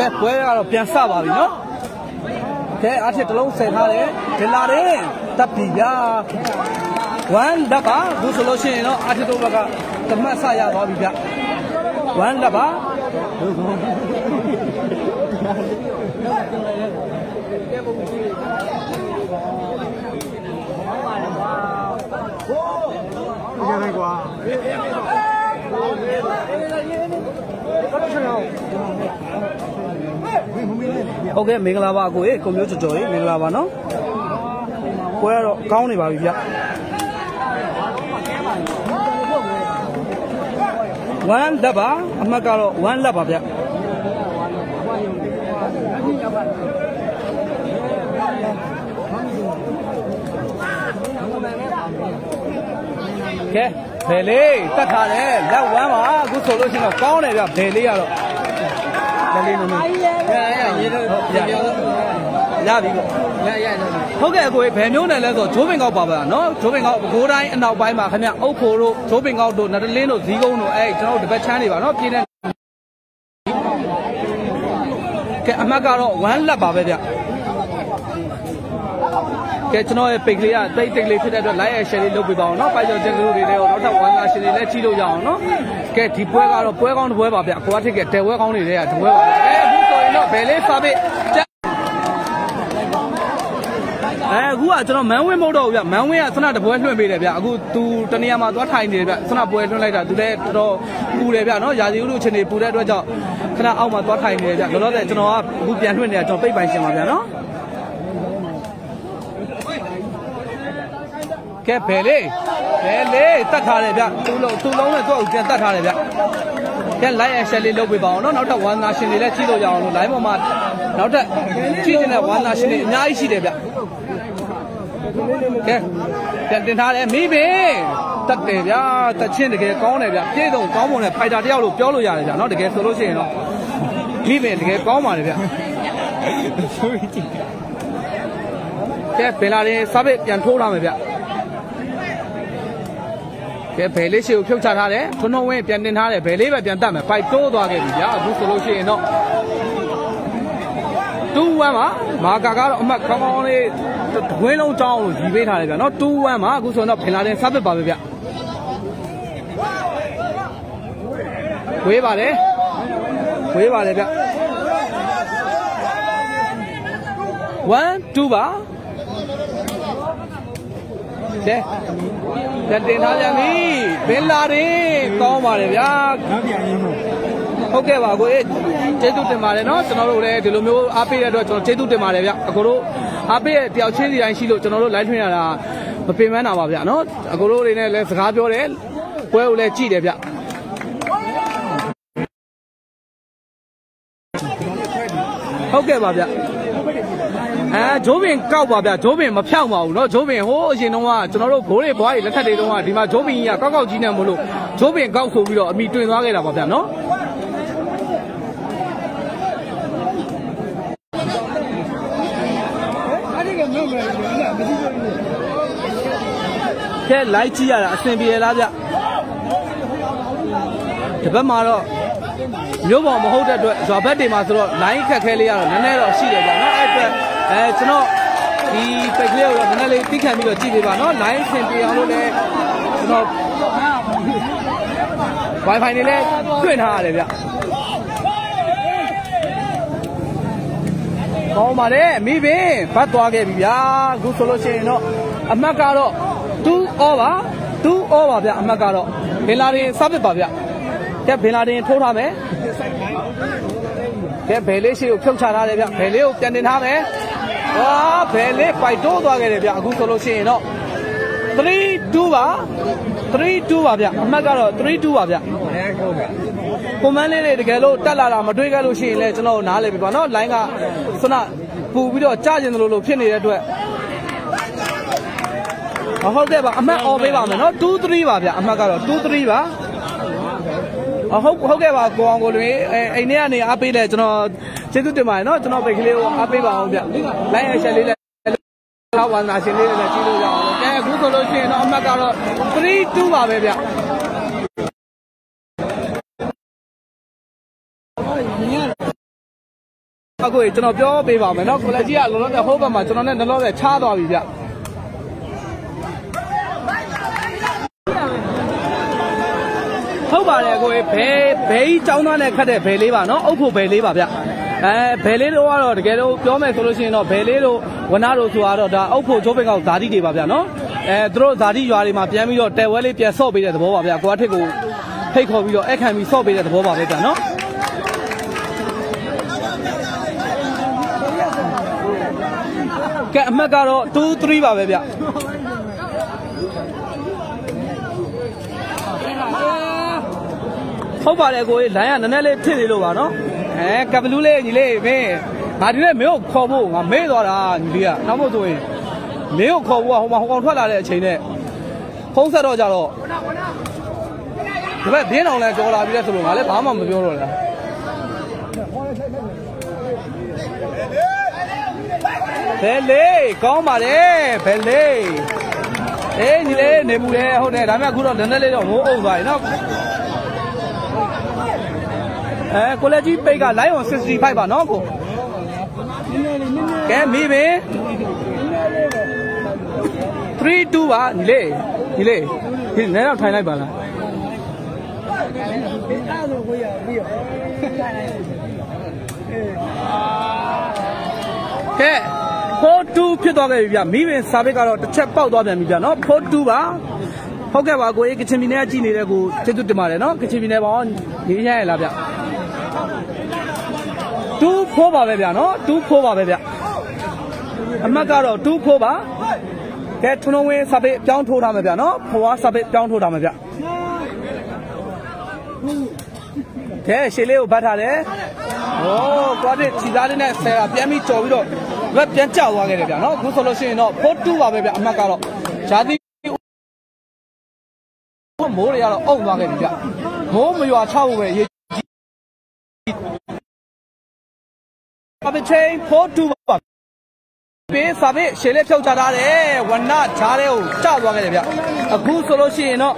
ကဲပွဲကတော့ပြန်စပါပြီနော်ကဲအားထစ်တစ်လုံးဆယ်ထားတယ်ဒလာတယ်တပ်ပြီဗျာ1လက်ပါအခုဆိုလို့ရှိရင်တော့အားထစ်တို့ဘက်ကတမတ်ဆရသွားပြီဗျ1လက်ပါကြတယ်ကွာ ဟုတ်ကဲ့မင်္ဂလာပါအကိုရေကိုမျိုးကျော်ကျော်ရေမင်္ဂလာပါနော်ပွဲကတော့ကောင်းနေပါပြီဗျဝမ်လက်ပါအမှတ်ကတော့ဝမ်လက်ပါဗျကဲဘယ်လေးတတ်ထားတယ်လက်ဝမ်းပါအခုဆိုလို့ရှိရင်တော့ကောင်းတယ်ဗျဘယ်လေးကတော့လက်လေးနည်းနည်း ရရရေတော့ပြောတော့ရပြီပေါ့ရရတော့ဟုတ်ကဲ့အကိုဘယ်မျိုးနဲ့လဲဆိုဂျိုးပင်ကောက်ပါပါနော်ဂျိုးပင်ကောက်ဘကိုးတိုင်းအနောက်ပိုင်းမှာခင်ဗျအုတ်ခိုတို့ဂျိုးပင်ကောက်တို့နတလင်းတို့ဇီးကုန်းတို့အဲကျွန်တော်တို့တပတ်ချမ်းနေပါနော်ပြင်းတဲ့ကဲအမှတ်ကတော့1လက်ပါပဲဗျကဲကျွန်တော်ရဲ့ပိတ်ကလေးကတိတ်တိတ်လေးဖြစ်တဲ့အတွက် like and share လေးလုပ်ပေးပါအောင်နော်ပိုက်ကျော်ချက်ကလေးတွေလည်းနောက်ထပ်1လာရှင်တွေလည်းကြီးလို့ရအောင်နော်ကဲဒီပွဲကတော့ပွဲကောင်းတစ်ပွဲပါဗျအကွာထက်ကတဲပွဲကောင်းတွေတွေကတပွဲပါဗျအဲအခုဆိုရင်တော့ ဘယ်လေးစာပေတက်အဲအခုကကျွန်တော်မန်းဝင်းမဟုတ်တော့ဘူးဗျမန်းဝင်းကစနတပွဲလွှင့်ပေးတယ်ဗျအခုသူတနေရာမှာသွားထိုင်နေတယ်ဗျစနပွဲလွှင့်လိုက်တာသူလည်းတော်တော်ပူတယ်ဗျနော်ရာသီဥတုအခြေအနေပူတဲ့အတွက်ကြောင့်ခဏအောက်မှာသွားထိုင်နေတယ်ဗျလောလောဆယ်ကျွန်တော်ကအခုပြန်လွှင့်နေတာကျွန်တော်ပိတ်ပိုင်ရှင်ပါဗျနော်ကဲဘယ်လေးဘယ်လေးတတ်ထားတယ်ဗျသူ့လုံးသူ့လုံးနဲ့သူ့အောင်ပြန်တတ်ထားတယ်ဗျ ပြန် live action လေးလုပ်ပေးပါအောင်နော်နောက်ထပ်ဝါနာရှင်တွေလည်းကြည့်လို့ရအောင်လို့ live ပေါ်မှာနောက်ထပ်ကြည့်နေတဲ့ဝါနာရှင်တွေအများကြီးရှိတယ်ဗျကဲပြန်တင်ထားတယ်မိပင်တက်တယ်ဗျာတက်ချင်းတကယ်ကောင်းတယ်ဗျာပြေဆုံးကောင်းမွန်တဲ့ fighter တယောက်လို့ပြောလို့ရတယ်ဗျာနော်တကယ်ဆိုလို့ရှိရင်တော့မိပင်တကယ်ကောင်းပါတယ်ဗျာကဲဘယ်လာရင်စပစ်ပြန်ထိုးလာမယ်ဗျာ ကဲဘယ်လေးရှေ့ကိုဖြုတ်ချထားတယ်ထွန်းထွန်းဝင်းပြန်တင်ထားတယ်ဘယ်လေးပဲပြန်တတ်မယ်ဖိုက်တိုးသွားခဲ့ပြီဗျာအခုဆိုလို့ရှိရင်တော့2-1မှာမာကာကတော့အမှတ်ကောင်းကောင်းလေးတွင်းလုံးတောင်းလို့ရည်ပေးထားတယ်ဗျာနော်2-1မှာအခုဆိုတော့ဖင်လာတဲ့စပစ်ပါပဲဗျာဝေးပါတယ်ဝေးပါတယ်ဗျ1 2ပါ ကဲတက်တင်ထားပြန်ပြီဘင်လာရင်ကောင်းပါတယ်ဗျာနောက်ပြန်ရင်းမို့ဟုတ်ကဲ့ပါကိုအေးကျေးဇူးတင်ပါတယ်နော်ကျွန်တော်တို့လည်းဒီလိုမျိုးအားပေးတဲ့အတွက်ကျွန်တော်ကျေးဇူးတင်ပါတယ်ဗျအကိုတို့အားပေးတဲ့တယောက်ချင်းစီတိုင်းရှိလို့ကျွန်တော်တို့ live ထွင်ရတာမပင်ပန်းတာပါဗျနော်အကိုတို့တွေနဲ့လည်းစကားပြောတယ်ပွဲကိုလည်းကြည့်တယ်ဗျဟုတ်ကဲ့ပါဗျ အဲဂျိုးပင်ကောက်ပါဗျဂျိုးပင်မဖြောက်ပါဘူးเนาะဂျိုးပင်ဟိုးအရင်တုန်းကကျွန်တော်တို့ဘိုးတွေဘွားတွေလက်ထက်တွေတုန်းကဒီမှာဂျိုးပင်ကြီးကကောက်ကောက်ကြီးနေမလို့ဂျိုးပင်ကောက်ဆိုပြီးတော့အမိတွင်သွားခဲ့တာပါဗျเนาะ အဲ့ဒီကမဟုတ်ဘူးလားမရှိဘူး ကဲလိုက်ကြည့်ရတာအဆင်ပြေလားဗျဒီဘက်မှာတော့မျိုးပေါ်မဟုတ်တဲ့အတွက်ရွာဘက်တွေမှာဆိုတော့ line ခက်ခဲလေးရတော့နည်းနည်းတော့ရှိတယ်ဗျာနော်အဲ့အတွက် အဲကျွန်တော်ဒီပိတ်ကလေးကိုတော့နည်းနည်းလေးသိခံပြီးတော့ကြည့်ပေးပါနော် line ဆင်ပြေအောင်လို့လည်းကျွန်တော် Wi-Fi နေလည်းတွင့်ထားရတယ်ဗျကောင်းပါတယ်မိဘင်ဘတ်သွားခဲ့ပြီဗျာအခုဆိုလို့ရှိရင်တော့အမှတ်ကတော့2 over 2 over ဗျအမှတ်ကတော့ဘင်လာရင်စပစ်ပါဗျကဲဘင်လာရင်ထိုးထားမယ်ကဲဘယ်လေးရှိကိုဖြုတ်ချထားတယ်ဗျဘယ်လေးကိုပြန်တင်ထားမယ် ဟောဘယ်လေးပိုက်တိုးသွားခဲ့တယ်ဗျအခုဆိုလို့ရှိရင်တော့3 2ပါ3 2ပါဗျအမှတ်ကတော့3 2ပါဗျအဲဟုတ်ကဲ့ကွန်မန်းလေးတွေတကယ်လို့တက်လာတာမတွေ့ခဲ့လို့ရှိရင်လည်းကျွန်တော်တို့နားလည်ပြီပါနော်လိုင်းကစနပူပြီးတော့ကြာကျင်တယ်လို့လို့ဖြစ်နေတဲ့အတွက်ဟုတ်ကဲ့ပါအမှတ်အော်ပေးပါမယ်နော်2 3ပါဗျအမှတ်ကတော့2 3ပါ ဟုတ်ဟုတ်ကဲ့ပါကိုအောင်ကိုလွင်အဲအိမ်ထဲကနေအားပေးတယ်ကျွန်တော်ကျေးဇူးတင်ပါတယ်နော်ကျွန်တော်ပိတ်ကလေးကိုအားပေးပါအောင်ဗျလိုင်းရချက်လေးလည်းလာဝန်နာရှင်လေးလည်းကြည့်လို့ရအောင်လို့ကဲအခုဆိုလို့ရှိရင်တော့အမှတ်ကတော့3 2ပါပဲဗျအခုကျွန်တော်ပြောပေးပါမယ်နော်ကိုလက်ကြီးကလောလောဆယ်ဟိုးဘက်မှာကျွန်တော်နဲ့လောလောဆယ်ချားသွားပြီဗျ ဟုတ်ပါတယ်ကိုဘယ်ဘယ်ကြီးចောင်းသားနဲ့ခတ်တဲ့ဘယ်လေးပါနော်အုတ်ဖို့ဘယ်လေးပါဗျအဲဘယ်လေးတို့ကတော့တကယ်လို့ပြောမယ်ဆိုလို့ရှိရင်တော့ဘယ်လေးတို့ဝနာတို့ဆိုတော့ဒါအုတ်ဖို့ချိုးပင်ကောက်ဇာတိတွေပါဗျနော်အဲသူတို့ဇာတိရွာတွေမှာပြန်ပြီးတော့တဲဝဲလေးပြန်ဆော့ပေးတဲ့သဘောပါဗျကိုအထစ်ကိုဖိတ်ခေါ်ပြီးတော့အခမ်းပြီးဆော့ပေးတဲ့သဘောပါပဲဗျနော်ကဲအမှတ်ကတော့2 3ပါပဲဗျ ဟုတ်ပါတယ်ကိုကြီးလိုင်းကနည်းနည်းလေးထစ်နေလို့ပါနော်အဲကပလူးလေးညီလေးမင်းငါဒီနေ့မင်းကိုခေါ်ဖို့ငါမေ့သွားတာညီလေးကနောက်မို့ဆိုရင်မင်းကိုခေါ်ဖို့ကဟိုမှာဟိုကောင်ထွက်လာတဲ့အချိန်နဲ့ဖုံးဆက်တော့ကြတော့ဒီဘက်ဘင်းအောင်လဲကြော်လာပြီးလဲဆိုလို့ငါလည်းဘာမှမပြောတော့လားဘယ်လေးကောင်းပါတယ်ဘယ်လေးအေးညီလေးနေမှုလေဟုတ်တယ်ဒါပေမဲ့အခုတော့နည်းနည်းလေးတော့မိုးအုပ်သွားပြီနော် အဲကိုလက်ကြီးပိတ်က line on 65ပါနော်ကိုကဲမိပြီ3 2ပါညီလေးညီလေးဒီနည်းတော့ထိုင်လိုက်ပါလားအဲ့ဒါကိုရပြီးတော့ကဲ42ဖြစ်သွားခဲ့ပြီဗျမိဘစာဘစ်ကတော့တစ်ချက်ပေါက်သွားပြန်ပြီဗျနော်42ပါ ဟုတ်ကဲ့ပါကိုကြီးကချင်ပြည်နယ်ကကြည်နေတဲ့ကိုကျေးဇူးတင်ပါတယ်နော်ကချင်ပြည်နယ်ပါနေရရလားဗျ2ဖိုးပါပဲဗျနော်2ဖိုးပါပဲဗျအမှတ်ကတော့2ဖိုးပါကဲထွန်းလုံးဝင်းစာဘစ်ပြောင်းထိုးထားမယ်ဗျနော်ဖွားစာဘစ်ပြောင်းထိုးထားမယ်ဗျကဲရှေ့လေးကိုဗတ်ထားတယ်။ဩကွာတဲ့ခြေသားလေးနဲ့ဆယ်ကပြန်ပြီးကြော်ပြီးတော့ဘက်ပြန်ကျသွားခဲ့တယ်ဗျာနော်။အခုဆိုလို့ရှိရင်တော့42ပါပဲဗျအမှတ်ကတော့ဂျာတိ မိုးတွေကတော့အုံသွားခဲ့ပြီဗျ။မိုးမရွာချဖို့ပဲရေးအပချင်း42ပါပေးစာပေရှေ့လေးဖြုတ်ချထားတယ်ဝနဂျားတဲ့ကိုကျသွားခဲ့တယ်ဗျအခုဆိုလို့ရှိရင်တော့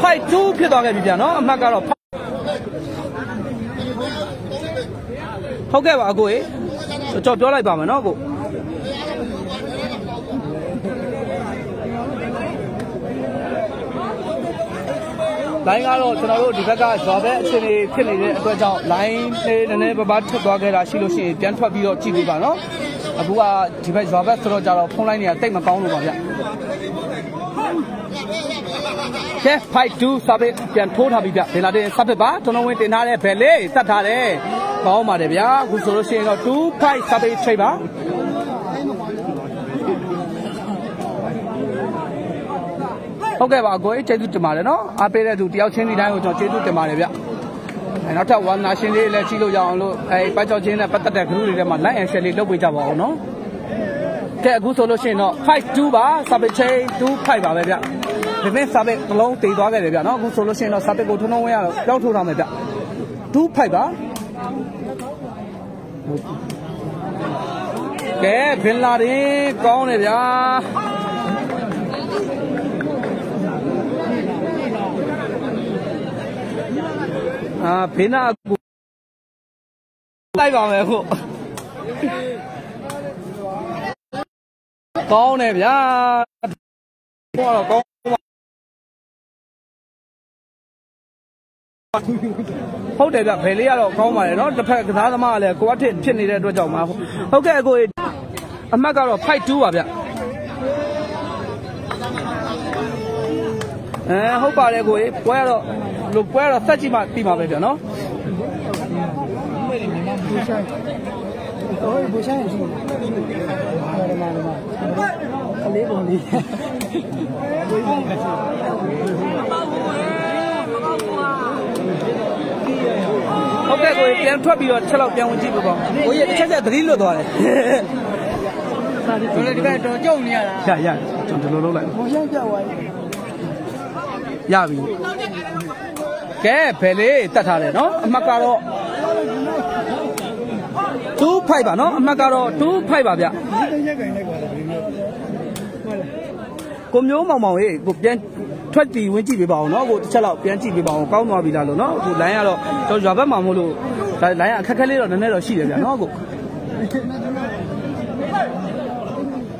ဖိုက်2ဖြစ်သွားခဲ့ပြီဗျနော်အမှတ်ကတော့ဟုတ်ကဲ့ပါအကိုရေကျွန်တော်ပြောလိုက်ပါမယ်နော်အကို လိုင်းကတော့ကျွန်တော်တို့ဒီဘက်ကရွာဘက်အခြေအနေဖြစ်နေတဲ့အတွက်ကြောင့်လိုင်းလေးနည်းနည်းပါးပါးထွက်သွားခဲ့တာရှိလို့ရှိရင်ပြန်ထွက်ပြီးတော့ကြည့်ပေးပါနော်အခုကဒီဘက်ရွာဘက်ဆိုတော့ကြတော့ဖုန်းလိုင်းတွေကတိတ်မကောင်းလို့ပါဗျကဲ5 2 service ပြန်ထိုးထားပြီဗျဒေလာတင် service ပါကျွန်တော်ဝင်တင်ထားတဲ့ဘယ်လေးတတ်ထားတယ်ကောင်းပါတယ်ဗျာအခုဆိုလို့ရှိရင်တော့2 5 service trade ပါ ဟုတ်ကဲ့ပါအကိုကြီးကျေးဇူးတင်ပါတယ်နော်အားပေးတဲ့သူတယောက်ချင်းဒီတိုင်းကိုကျွန်တော်ကျေးဇူးတင်ပါတယ်ဗျအဲနောက်ထပ်ဝါနာရှင်လေးလည်းကြည့်လို့ရအောင်လို့အဲပတ်ကြောချင်းနဲ့ပတ်သက်တဲ့ group တွေထဲမှာ like and share လေးလုပ်ပေးကြပါအောင်နော်ကဲအခုဆိုလို့ရှိရင်တော့52ပါ service chain 25ပါပဲဗျဒီနေ့ service တစ်လုံးတည်သွားခဲ့တယ်ဗျနော်အခုဆိုလို့ရှိရင်တော့ service ကိုထုံးထုံးဝဲရတော့ကြောက်ထိုးထားမယ်ဗျ25ပါကဲဘင်လာရင်ကောင်းတယ်ဗျာ အာဘေးနာကူလိုက်ပါမယ်ခုကောင်းတယ်ဗျာဘောတော့ကောင်းဟုတ်တယ်ဗျဘယ်လေးကတော့ကောင်းပါလေเนาะတစ်ဖက်ကစားသမားကလည်းကိုအထစ်ဖြစ်နေတဲ့အတွက်ကြောင့်ပါဟုတ်ကဲ့အကိုအမှတ်ကတော့5 2ပါဗျ အဲဟုတ်ပါတယ်ကိုပွဲကတော့လို့ပွဲကတော့ဆက်ကြည့်မှပြီးမှာပဲဗျနော်ဟိုဘူဆိုင်ရှိတယ်မှာမှာကလေးပုံလေးဟုတ်ကဲ့ကိုပြန်ထွက်ပြီးတော့ချက်လောက်ပြန်ဝင်ကြည့်ပြပါကိုကြီးတစ်ချက်ချက်သတိလွတ်သွားတယ်တို့လည်းဒီဘက်တော့ကြုံနေရတာရရကျွန်တော်ဒီလိုလုပ်လိုက်ဘူဆိုင်ကြောက်သွားပြီ ရပြီကဲဘယ်လေးတတ်ထားတယ်နော်အမှတ်ကတော့2 5ပါနော်အမှတ်ကတော့2 5ပါဗျဒီတရက်ကင်လိုက်ပါလားဒီမျိုးဟုတ်လားကိုမျိုးမောင်မောင်ရေးကိုပြန်ထွက်တီဝင်ကြည့်ပေးပါအောင်နော်ကိုတစ်ချက်လောက်ပြန်ကြည့်ပေးပါအောင်ကောင်းသွားပြီလားလို့နော်အခုလိုင်းကတော့ကျွန်တော်ရွာဘက်မှာမို့လို့ဒါလိုင်းကအခက်ခဲလေးတော့နည်းနည်းတော့ရှိတယ်ဗျာနော်ကို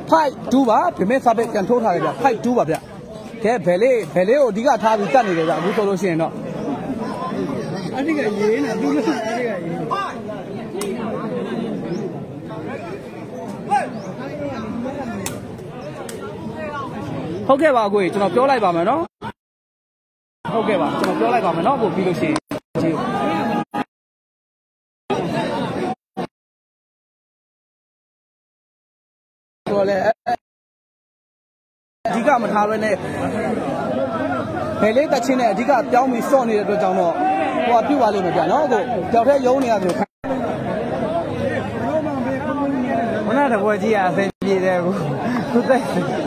ဖိုက်2ပါဗမေစာပေကန်ထိုးထားတယ်ဗျဖိုက်2ပါဗျ ကဲဘယ်လေးဘယ်လေးကိုအဓိကထားပြီးတတ်နေတယ်ဗျအခုဆိုလို့ရှိရင်တော့အဲ့ဒီကရေးနေသူကအဲ့ဒီကရေးဟုတ်ကဲ့ပါကိုကြီးကျွန်တော်ပြောလိုက်ပါမယ်နော်ဟုတ်ကဲ့ပါကျွန်တော်ပြောလိုက်ပါမယ်နော်ကိုပြီးလို့ရှိရင်ကြည့်တော့လေအ ဓိကမထားဘဲနဲ့ဘယ်လေးတက်ချင်းနဲ့အဓိကပြောင်းပြီးစော့နေတဲ့အတွက်ကြောင့်တော့ဟိုကပြုတ်သွားလိမ့်မယ်ဗျာနော်ကိုကြောက်တဲ့ယုံနေရတယ်ခုနကဘောကြီးအဆင်ပြေတယ်ကိုခုသက်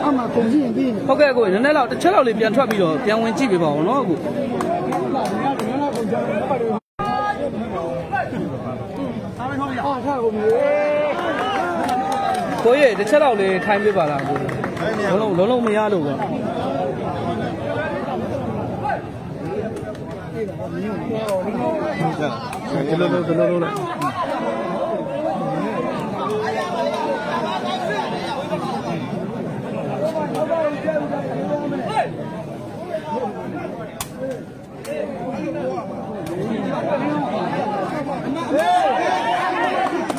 အမှကုန်ကြည့်ရင်ပြီးနေဟုတ်ကဲ့ကိုနည်းနည်းတော့တစ်ချက်လောက်လေးပြန်ထွက်ပြီးတော့ပြန်ဝင်ကြည့်ပေးပါဦးနော်ကိုအာထားကုန်ပြီကိုကြီးတစ်ချက်လောက်လေးထိုင်ပြပါလားကို လုံးလုံးလုံးလုံးမရလို့ပါဒီလိုလိုဒီလိုလိုလိုက်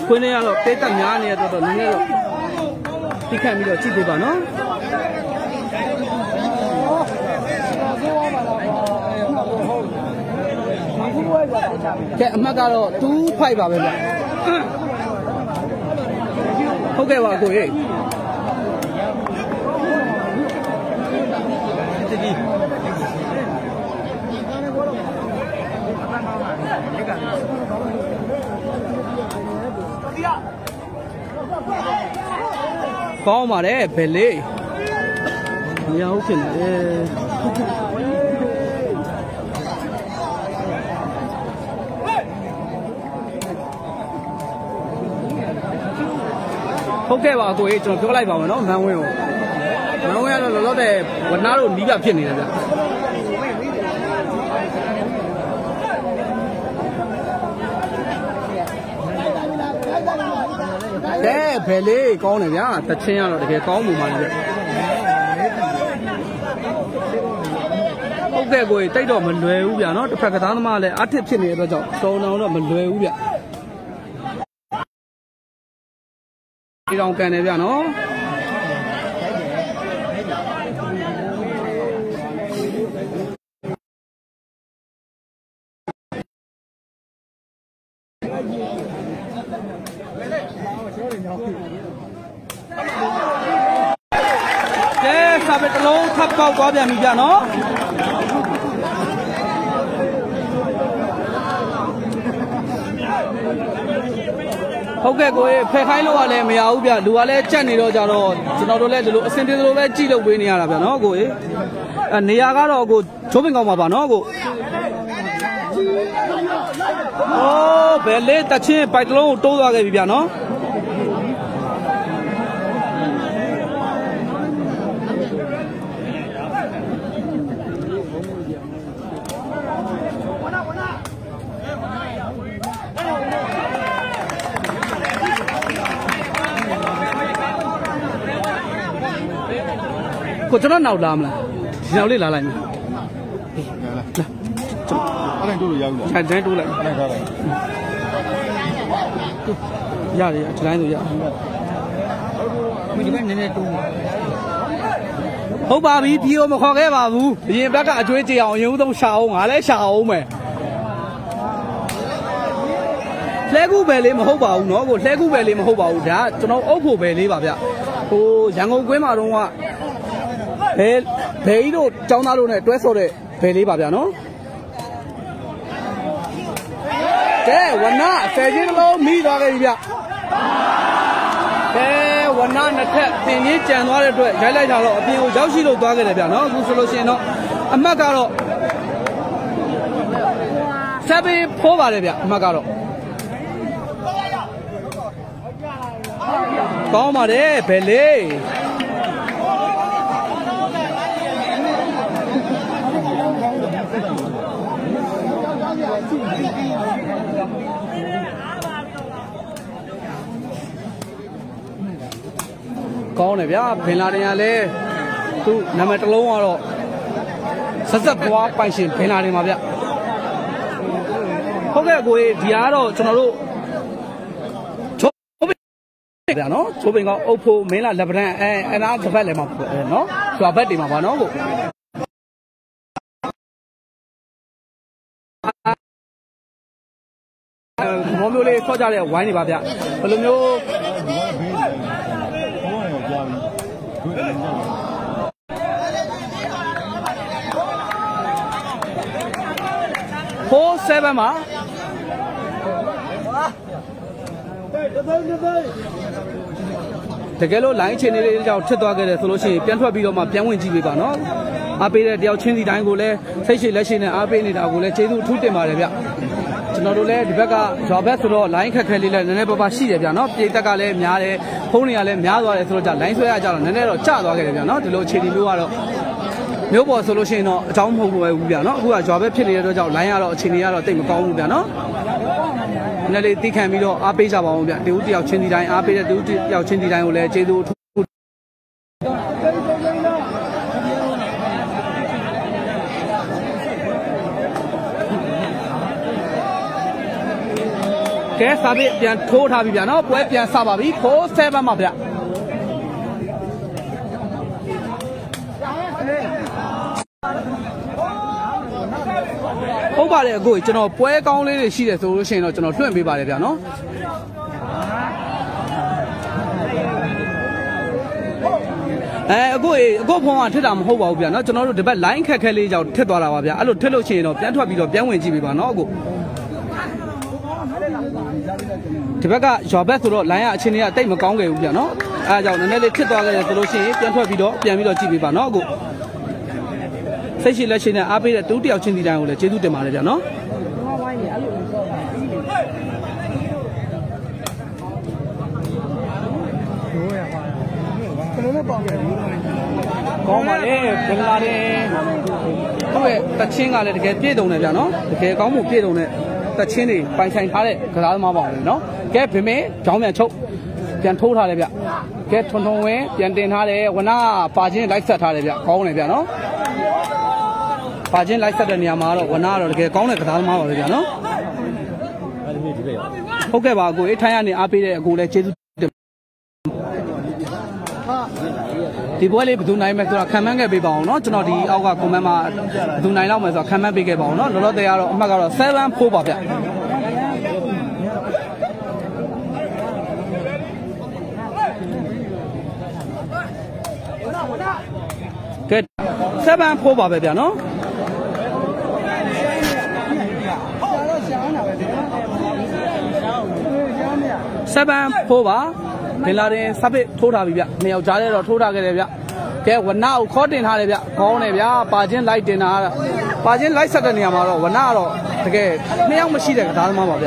ခွင်းနေရတော့တိတ်တက်များနေရတော့တော့နည်းနည်းတော့ တိခတ်ပြီးတော့ကြည့်ပေးပါနော်ကဲအမှတ်ကတော့2 5ပါပဲဗျဟုတ်ကဲ့ပါကိုကြီး ကောင်းပါတယ်ဘယ်လေးမရဟုတ်ဖြစ်နေတယ်ဟုတ်ကဲ့ပါကိုကြီးကျွန်တော်ပြောလိုက်ပါမယ်နော်မန်ဝင်းကိုမန်ဝင်းကတော့လောလောဆယ်ဝနာတို့နီးပြဖြစ်နေတယ်ဗျ ကဲဘယ်လေးကောင်းတယ်ဗျာတချင်းကတော့တကယ်ကောင်းမှုမှန်တယ်ဗျဟုတ်ကဲ့ကိုကြီးတိတ်တော့မလွယ်ဘူးဗျာနော်တစ်ဖက်ကစားသမားလည်းအထစ်ဖြစ်နေတဲ့အတွက်ကြောင့်စုံအောင်တော့မလွယ်ဘူးဗျဒီတောင်ကန်တယ်ဗျာနော်ကဲစာပေတစ်လုံးထပ်ပေါက် သွားပြန်ပြီဗျာနော်ဟုတ်ကဲ့ကိုကြီးဖယ်ခိုင်းလို့ကလည်းမရဘူးဗျလူကလည်းကြက်နေတော့ကြတော့ကျွန်တော်တို့လည်းဒီလိုအဆင်ပြေသလိုပဲကြည့်လို့ပေးနေရတာဗျာနော်ကိုကြီးအဲနေရာကတော့ကိုချိုးပင်ကောင်းပါပါနော်ကိုအိုးဘယ်လေးတချင်းပိုက်တလုံးကိုတိုးသွားခဲ့ပြီဗျာနော် ကိုကျွန်တော်နောက်လာမလားဒီနောက်လေးလာလိုက်မယ် အဲ့ဒါတို့လိုရောက်လာ ခြံတိုင်းတိုးလိုက် အဲ့ဒါထားလိုက် ရတယ်ဒီတိုင်းဆိုရ မဒီကနည်းနည်းတူး ဟုတ်ပါပြီပြေကိုမခေါ်ခဲ့ပါဘူးအရင်ဘက်ကအကျွေးကြေအောင်အရင်ဦးဆုံးရှာအောင်ငါလည်းရှာအောင်မယ်လှဲကူပဲလေးမဟုတ်ပါဘူးเนาะကိုလှဲကူပဲလေးမဟုတ်ပါဘူးဒါကကျွန်တော်အုပ်ဖို့ပဲလေးပါဗျဟိုရန်ကုန်ကွင်းမှာတော့က ဘယ်ဘယ်ကြီးတို့ចောင်းသားတို့နဲ့တွဲဆော်တဲ့ဘယ်လေးပါဗျနော်ကဲဝနဆယ်ချင်းလုံးမိသွားခဲ့ပြီဗျကဲဝနနှစ်ထက်တင်ကြီးကြံသွားတဲ့အတွက်ရိုက်လိုက်တာတော့အပြင်ကိုရောက်ရှိလို့သွားခဲ့တယ်ဗျနော်အခုဆိုလို့ရှိရင်တော့အမှတ်ကတော့ဆက်ပြီးဖိုးပါတယ်ဗျအမှတ်ကတော့ကောင်းပါတယ်ဘယ်လေး ကကောင်းတယ်ဗျာဘင်လာတင်ကလည်းသူ့နာမည်တစ်လုံးကတော့ဆက်ဆက်ပွားပိုင်ရှင်ဘင်လာတင်ပါဗျဟုတ်ကဲ့ကိုကြီးဒီကတော့ကျွန်တော်တို့ချိုးပင်ဗျာနော်ချိုးပင်ကအုပ်ဖို့မင်းလာလက်ပဒံအဲအနာတစ်ဖက်လည်းမှာနော်ကျွာဘက်တွေမှာပါနော်ကို ဘောမျိုးလေးဆော့ကြတဲ့ဝိုင်းနေပါဗျဘယ်လိုမျိုးဒီကဘေးဘောရောကြာပြီဒွေအင်းကြောက်47မှာတကယ်လို့ line ချင်နေတဲ့ကြောင့်ထစ်သွားခဲ့တယ်ဆိုလို့ရှိရင်ပြန်ထွက်ပြီးတော့မှပြန်ဝင်ကြည့်ပေးပါနော်အားပေးတဲ့တယောက်ချင်းစီတိုင်းကိုလည်းစိတ်ရှိလက်ရှိနဲ့အားပေးနေတာကိုလည်းကျေးဇူးအထူးတင်ပါတယ်ဗျ ကျွန်တော်တို့လည်းဒီဘက်ကဂျော်ဘက်ဆိုတော့ line ခက်ခဲလေးလည်းနည်းနည်းပါးပါးရှိတယ်ဗျနော်ပြေတက်ကလည်းများတယ်ဖုန်းတွေကလည်းများသွားတယ်ဆိုတော့じゃ line ဆွဲရကြတော့နည်းနည်းတော့ကျသွားခဲ့တယ်ဗျနော်ဒီလိုအခြေအနေမျိုးကတော့မျိုးပေါ်ဆိုလို့ရှိရင်တော့အကြောင်းမဟုတ်ဘူးဗျာနော်အခုကဂျွာပဲဖြစ်နေတဲ့အတွက်ကြောင့် line ကတော့အခြေအနေကတော့တိတ်မကောင်းဘူးဗျာနော်နည်းလေးတိခံပြီးတော့အားပေးကြပါအောင်ဗျတဦးတယောက်ချင်းဒီတိုင်းအားပေးတဲ့တဦးတယောက်ချင်းဒီတိုင်းကိုလည်းကျေးဇူး ကဲစာပေပြန်ထိုးထားပြီဗျာနော်ပွဲပြန်စပါပြီ47မှာဗျဟုတ်ပါတယ်အကိုကြီးကျွန်တော်ပွဲကောင်းလေးတွေရှိတယ်ဆိုလို့ရှိရင်တော့ကျွန်တော်လွှင့်ပေးပါတယ်ဗျာနော်အဲအကိုကြီးအကိုဖုန်းကထစ်တာမဟုတ်ပါဘူးဗျာနော်ကျွန်တော်တို့ဒီဘက် line ခက်ခဲလေးကြောင့်ထစ်သွားတာပါဗျာအဲ့လိုထစ်လို့ရှိရင်တော့ပြန်ထွက်ပြီးတော့ပြန်ဝင်ကြည့်ပေးပါနော်အကို ဒီဘက်ကရွာဘက်ဆိုတော့ line ကအခြေအနေကတိတ်မကောင်းခဲ့ဘူးဗျာနော်အဲဒါကြောင့်နည်းနည်းလေးထစ်သွားခဲ့တယ်ဆိုလို့ရှိရင်ပြန်ထွက်ပြီးတော့ပြန်ပြီးတော့ကြည့်ပေးပါနော်အကိုစိတ်ရှိလက်ရှိနဲ့အားပေးတဲ့တူးတယောက်ချင်းဒီတိုင်းကိုလည်းကျေးဇူးတင်ပါတယ်ဗျာနော်ဘာဝိုင်းနေအဲ့လိုဆိုတော့ဘိုးရပါဘယ်လိုလဲပေါင်တယ်ဘိုးဝိုင်းကောင်းပါလေဘင်္ဂလားဒေ့သူ့ရဲ့တချင်းကလည်းတကယ်ပြည့်စုံတယ်ဗျာနော်တကယ်ကောင်းမှုပြည့်စုံတဲ့ တချင်းတွေပိုင်ဆိုင်ထားတဲ့ကစားသမားပါပဲနော်ကဲဗင်မေကြောင်းပြန်ချုပ်ပြန်ထိုးထားတယ်ဗျကဲထွန်ထွန်ဝင်းပြန်တင်ထားတယ်ဝနာပါချင်းလိုက်ဆက်ထားတယ်ဗျကောင်းတယ်ဗျာနော်ပါချင်းလိုက်ဆက်တဲ့နေရာမှာတော့ဝနာကတော့တကယ်ကောင်းတဲ့ကစားသမားပါပဲဗျာနော်ဟုတ်ကဲ့ပါအကိုအေးထိုင်းကနေအားပေးတဲ့အကိုလည်းကျေးဇူးတင် ဒီပွဲလေးဘယ်သူနိုင်မယ်ဆိုတာခံမှန်းခဲ့ပေးပါအောင်เนาะကျွန်တော်ဒီအောက်က comment မှာဘယ်သူနိုင်လောက်မယ်ဆိုတာခံမှန်းပေးခဲ့ပါအောင်เนาะလောလောဆယ်ကတော့အမှတ်ကတော့7 4ပါဗျကဲ7 4ပါပဲဗျာเนาะ ရှာတော့ရှာနေတာပဲဒီမှာရှာမရ 7 4ပါ ဒင်လာတင်စပစ်ထိုးထားပြီဗျနှစ်ယောက်ကြားထဲတော့ထိုးထားခဲ့တယ်ဗျကဲဝနာကိုခေါ်တင်ထားတယ်ဗျကောင်းတယ်ဗျပါချင်းလိုက်တင်တာပါချင်းလိုက်ဆက်တဲ့နေရာမှာတော့ဝနာကတော့တကယ်နှစ်ယောက်မရှိတဲ့ကစားသမားပါဗျ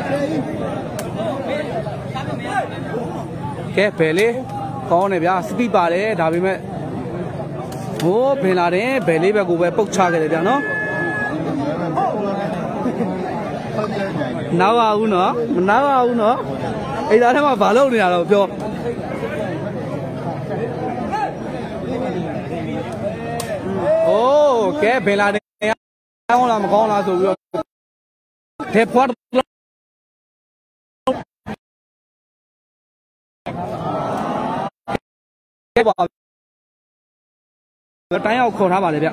ကဲဘယ်လေးကောင်းတယ်ဗျစပစ်ပါတယ်ဒါပေမဲ့ဟိုးဘင်လာတင်ဘယ်လေးဘက်ကိုပဲပုတ်ချခဲ့တယ်ဗျနော်နားပါဘူးနော်မနားပါဘူးနော်အဲ့ဒါထဲမှာဘာလုပ်နေတာတော့ပြော ကဲဘင်လာဒင်ကောင်းလားမကောင်းလားဆိုပြီးတော့ဒေဖွားကဲပါတိုင်းအောင်ခေါ်ထားပါလေဗျ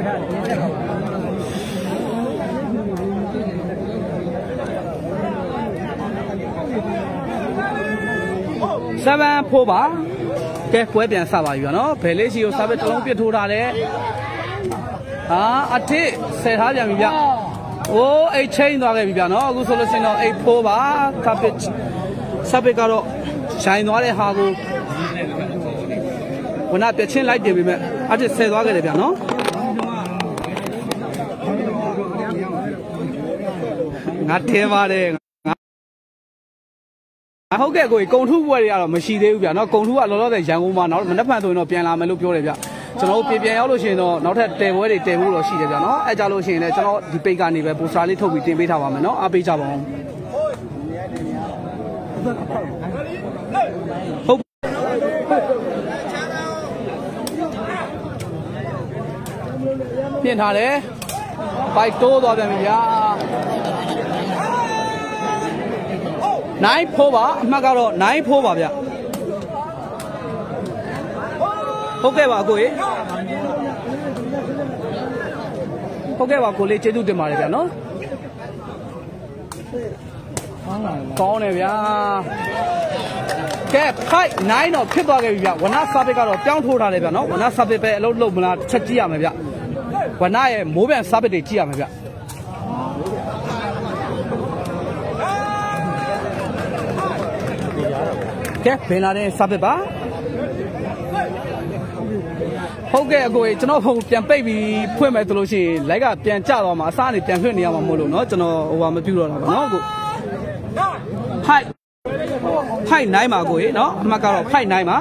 7ဖို့ပါကဲပွဲပြန်စပါပြီဗျာနော်ဘယ်လေးရှိကိုစာပဲတစ်လုံးပြစ်ထိုးထားတယ်ဟာအထစ်ဆယ်ထားပြန်ပြီဗျโอ้အိတ်ချင်းသွားခဲ့ပြီဗျာနော်အခုဆိုလို့ရှိရင်တော့အိတ်ဖိုးပါကပစ်စပစ်ကတော့ရှိုင်းသွားတဲ့ဟာကိုဝနာပြချင်းလိုက်တယ်ပြီမဲ့အထစ်ဆယ်သွားခဲ့တယ်ဗျာနော် ငါထဲပါတယ်အဟုတ်ကဲ့ကိုကြီးကုံထုပွဲတွေကတော့မရှိသေးဘူးဗျာနော်ကုံထုကလောလောဆယ်ရန်ကုန်မှာနောက်မနေ့ဖန်ဆိုရင်တော့ပြန်လာမယ်လို့ပြောတယ်ဗျကျွန်တော်တို့ပြင်ပြန်ရောက်လို့ရှိရင်တော့နောက်ထပ်တယ်ပွဲတွေတယ်ဖို့တော့ရှိတယ်ဗျာနော်အဲကြလို့ရှိရင်လည်းကျွန်တော်ဒီပိတ်ကနေပဲပိုစတာလေးထုတ်ပြီးတင်ပေးထားပါမယ်နော်အားပေးကြပါအောင်ဟုတ်ပြင်ထားတယ်ဘိုက်တိုးသွားပြန်ပြီဗျာ နိုင်ဖိုးပါအမှတ်ကတော့နိုင်ဖိုးပါဗျဟုတ်ကဲ့ပါကိုကြီးဟုတ်ကဲ့ပါကိုလေးကျေးဇူးတင်ပါတယ်ဗျာနော်ကောင်းလာတယ်ကောင်းတယ်ဗျာကဲဖိုက်9တော့ဖြစ်သွားခဲ့ပြီဗျဝနဆာဘစ်ကတော့ပြောင်းထိုးထားတယ်ဗျနော်ဝနဆာဘစ်ပဲအလုပ်လုပ်မလားချက်ကြည့်ရမယ်ဗျဝနရဲ့မိုးပြန်ဆာဘစ်တွေကြည့်ရမယ်ဗျ ကဲဘယ်လာတဲ့ဆာဘစ်ပါဟုတ်ကဲ့အကိုကြီးကျွန်တော်ဖုန်းပြန်ပိတ်ပြီးဖွင့်မယ်ဆိုလို့ရှိရင်လိုက်ကပြန်ကျသွားမှာအစားနေပြန်ဖွင့်နေရမှာမဟုတ်လို့เนาะကျွန်တော်ဟိုဟာမပြူတော့တာပါเนาะအကို ဖိုက်ဖိုက်နိုင်ပါကိုရေနော်အမှတ်ကတော့ဖိုက်နိုင်ပါ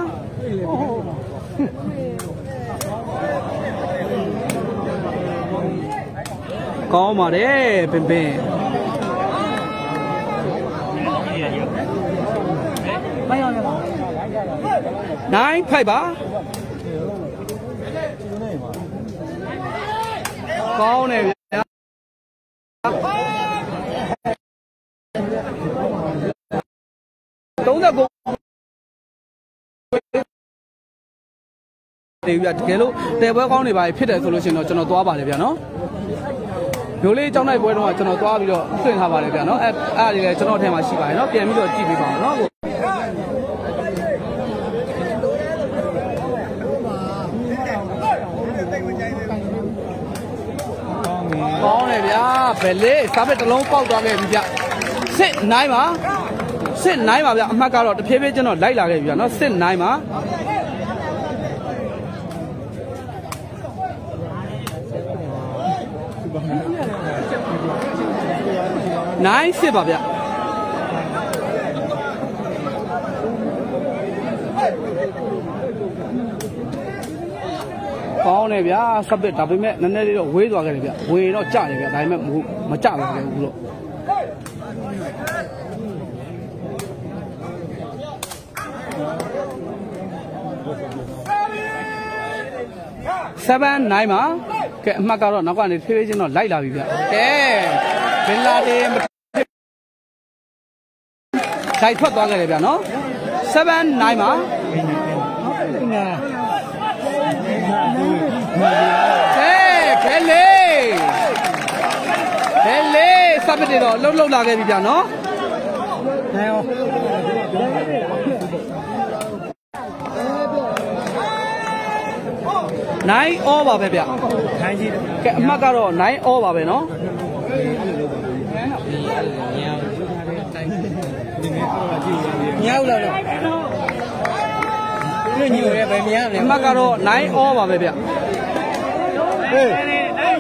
ကောင်းပါတယ်ပင်ပင် မရောက်ရပါနိုင်ဖိုက်ပါကောင်းတယ်ဗျာ39နေပြီတကယ်လို့တယ်ပွဲကောင်းနေပါဖြစ်တယ်ဆိုလို့ရှိရင်တော့ကျွန်တော်သွားပါတယ်ဗျာနော်မျိုးလေးကြောင်းလိုက်ပွဲတော့ကျွန်တော်သွားပြီးတော့ဆွင့်ထားပါတယ်ဗျာနော်အဲအဲ့ဒါတွေလည်းကျွန်တော်အထက်မှာရှိပါတယ်နော်ပြန်ပြီးတော့ကြည့်ပေးပါအောင်နော်ကို ကောင်းပြီ ကောင်း တယ်ဗျာဘယ်လေးစားပက်တစ်လုံးပေါက်သွားခဲ့ပြီဗျစစ်နိုင်ပါစစ်နိုင်ပါဗျအမှတ်ကတော့တဖြည်းဖြည်းကျွန်တော်လိုက်လာခဲ့ပြီဗျနော်စစ်နိုင်ပါနိုင်စစ်ပါဗျ ကောင်းတယ်ဗျာစပစ်ဒါပေမဲ့နည်းနည်းလေးတော့ဝေးသွားခဲ့တယ်ဗျဝေတော့ကြတယ်ဗျဒါပေမဲ့မဟုတ်မကြပါဘူးဘူးလို့7 9မှာကဲအမှတ်ကတော့နောက်ကနေဖြည်းဖြည်းချင်းတော့လိုက်လာပြီဗျကဲဘင်လာဒီခြိုက်ထွက်သွားခဲ့တယ်ဗျနော်7 9မှာ ငါကဲဘယ်လေးဘယ်လေးစပစ်တွေတော့လှုပ်လှုပ်လာခဲ့ပြီဗျနော်နိုင်အောင်9 all ပါပဲဗျခိုင်းကြည့်ကဲအမှတ်ကတော့9 all ပါပဲနော်ညောက်လာတော့ညညီကိုလည်းပဲမရဘူးအမှတ်ကတော့9 all ပါပဲဗျ ဟေး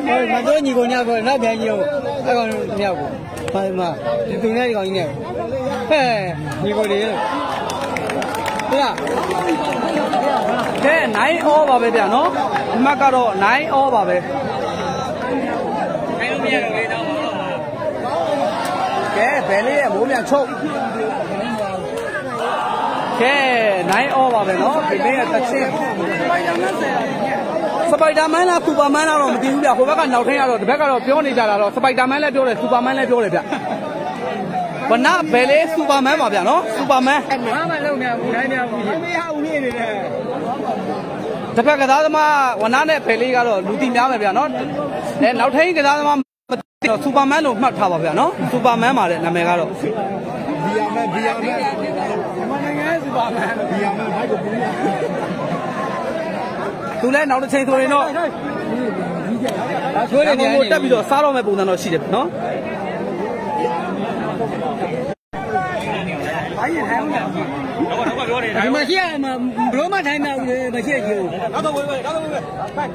ဟေးမတော်ညီကိုညောက်တော့နောက်ပြန်ကြီးကိုအဲ့ကောင်ညောက်ကိုဘာမှဒီသူနဲ့ဒီကောင်ကြီးနဲ့ဟဲ့ညီကိုတွေဟုတ်လားကဲ9 all ပါပဲဗျနော်အမှတ်ကတော့9 all ပါပဲခိုင်းလို့မရတော့လေတော့ကဲဘယ်လေးရဲ့မိုးမြန်ချုပ်ကဲ9 all ပါပဲနော်ဒီနေ့ရဲ့တစ်ချင်း စပိုက်ဒါမန်လားစူပါမန်လားတော့မသိဘူးဗျဟိုဘက်ကနောက်ထင်းရတော့ဒီဘက်ကတော့ပြောနေကြတာတော့စပိုက်ဒါမန်လည်းပြောတယ်စူပါမန်လည်းပြောတယ်ဗျဝနဘယ်လေးစူပါမန်ပါဗျနော်စူပါမန်ဘာမှလုံးမရဘူးတိုင်းမရဘူးမရဘူးနေနေတယ်တစ်ဖက်ကစားသမားဝနနဲ့ဖယ်လေးကတော့လူတီများမယ်ဗျာနော်အဲနောက်ထိန်ကစားသမားမသိတော့စူပါမန်လို့မှတ်ထားပါဗျာနော်စူပါမန်ပါတဲ့နာမည်ကတော့ဘီယာမဲဘီယာမဲမနိုင်ငံရဲ့စူပါမန်ဘီယာမဲဘိုက်ကိုပူးရ သူလည်းနောက်တစ်ချိန်ဆိုရင်တော့ဒါဆိုရင်ဒီကိုတက်ပြီးတော့စားတော့မဲ့ပုံစံတော့ရှိတယ်နော်ဒီမှာရှိရမှာဘလို့မထိုင်မဘူးလေမရှိကြဘူးနောက်တော့ဝေးဝေးနောက်တော့ဝေးဝေးဖိုင်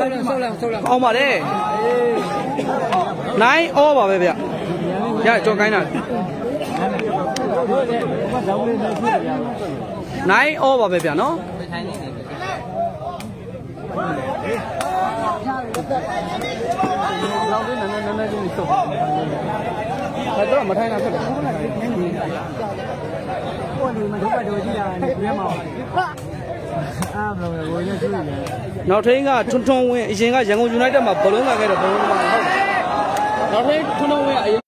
ဆောက်လာဆောက်လာဆောက်လာအောင်းပါတယ်9 all ပါပဲဗျရကြော်ကိုင်းတာနိုင်ဩပါပဲဗျာနော် နောက်ပြီးနည်းနည်းနည်းနည်းလေးစုပ်ပါဒါတော့မထိုင်တာဖြစ်တယ်ကိုယ်ဒီမှာဒုက္ခတော်ကြီးလာနေပြမအောင်အားမလို့ကိုယ်ရရှိတယ်နောက်ထိန်းကထွန်းထွန်းဝင်းအရင်ကရန်ကုန်ယူနိုက်တက်မှာဘလုံးကန်ခဲ့တဲ့ဘလုံးမှာဟုတ်နောက်ထိန်းထွန်းထွန်းဝင်းကအရင်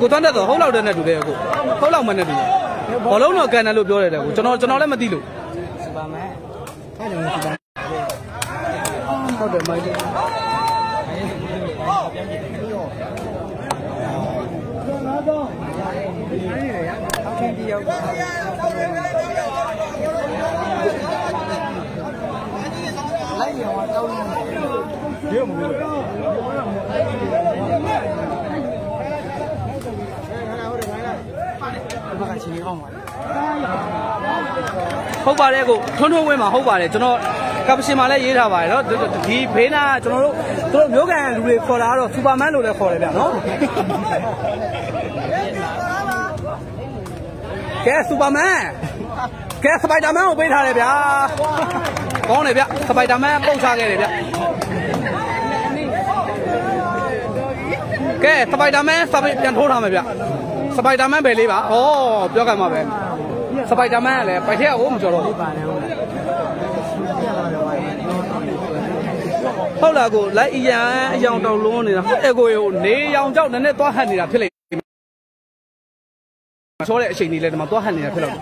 ကိုသွမ်းတက်တော့ဟုတ်လောက်တဲ့နဲ့တူတယ်ကိုဟုတ်လောက်မနဲ့တူဘောလုံးတော့ကန်တယ်လို့ပြောတယ်တဲ့ကိုကျွန်တော်ကျွန်တော်လည်းမသိလို့စူပါမန်အဲ့ဒါစူပါဟုတ်တယ်မိုက်တယ်အချင်းတယောက်လိုက်ရောတော့ဒီမှာ ဘာကချင်းအောင်ပါဟုတ်ပါတယ်ကိုထွန်းထွန်းဝင်းမှာဟုတ်ပါတယ်ကျွန်တော်ကပရှင်မှာလည်းရေးထားပါတယ်နော်ဒီဘေးနာကျွန်တော်တို့တို့မျိုးကန်လူတွေခေါ်တာကတော့စူပါမန်လို့လည်းခေါ်တယ်ဗျနော်ကဲစူပါမန်ကဲစပိုက်ဒါမန်ကိုပေးထားတယ်ဗျာကောင်းတယ်ဗျစပိုက်ဒါမန်ပုတ်ချခဲ့တယ်ဗျကဲစပိုက်ဒါမန်စပိုက်ပြန်ထိုးထားမယ်ဗျ စပိုက်ဒါမန်ပဲလေးပါဩပြောကြမှာပဲစပိုက်ဒါမန်ကလည်းပိုက်ထက်ကိုမကျော်တော့ဘူးပါတယ်ဟုတ်တယ်ဟုတ်လားကိုလိုက်အရန်အယောင်တောင်လုံးနေတာဟုတ်တယ်ကိုရိုနေရောင်ကြောက်နည်းနည်းသွားဟတ်နေတာဖြစ်လိမ့်မယ်ချောတဲ့အချိန်ကြီးလဲဒီမှာသွားဟတ်နေတာဖြစ်တော့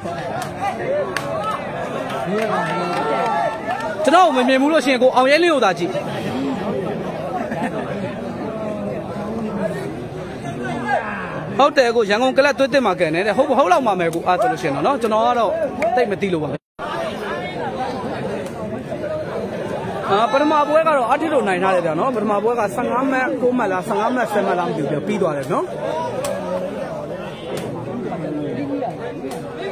ကျွန်တော်မမြင်ဘူးလို့ရှိရင်ကိုအောင်ရဲလေးကိုသာကြည့် ဟုတ်တယ်ကိုရန်ကုန်ကလပ်သွေးတက်မှာကန်နေတဲ့ဟုတ်ဟုတ်လောက်မှာမယ်ကိုအားဆိုလို့ရှိရင်တော့နော်ကျွန်တော်ကတော့တိတ်မသိလို့ပါအာပထမပွဲကတော့အထစ်တို့နိုင်ထားတယ်ဗျာနော်ပထမပွဲက15မှတ်6မှတ်လား15မှတ်7မှတ်လားမသိဘူးပြီးသွားတယ်နော်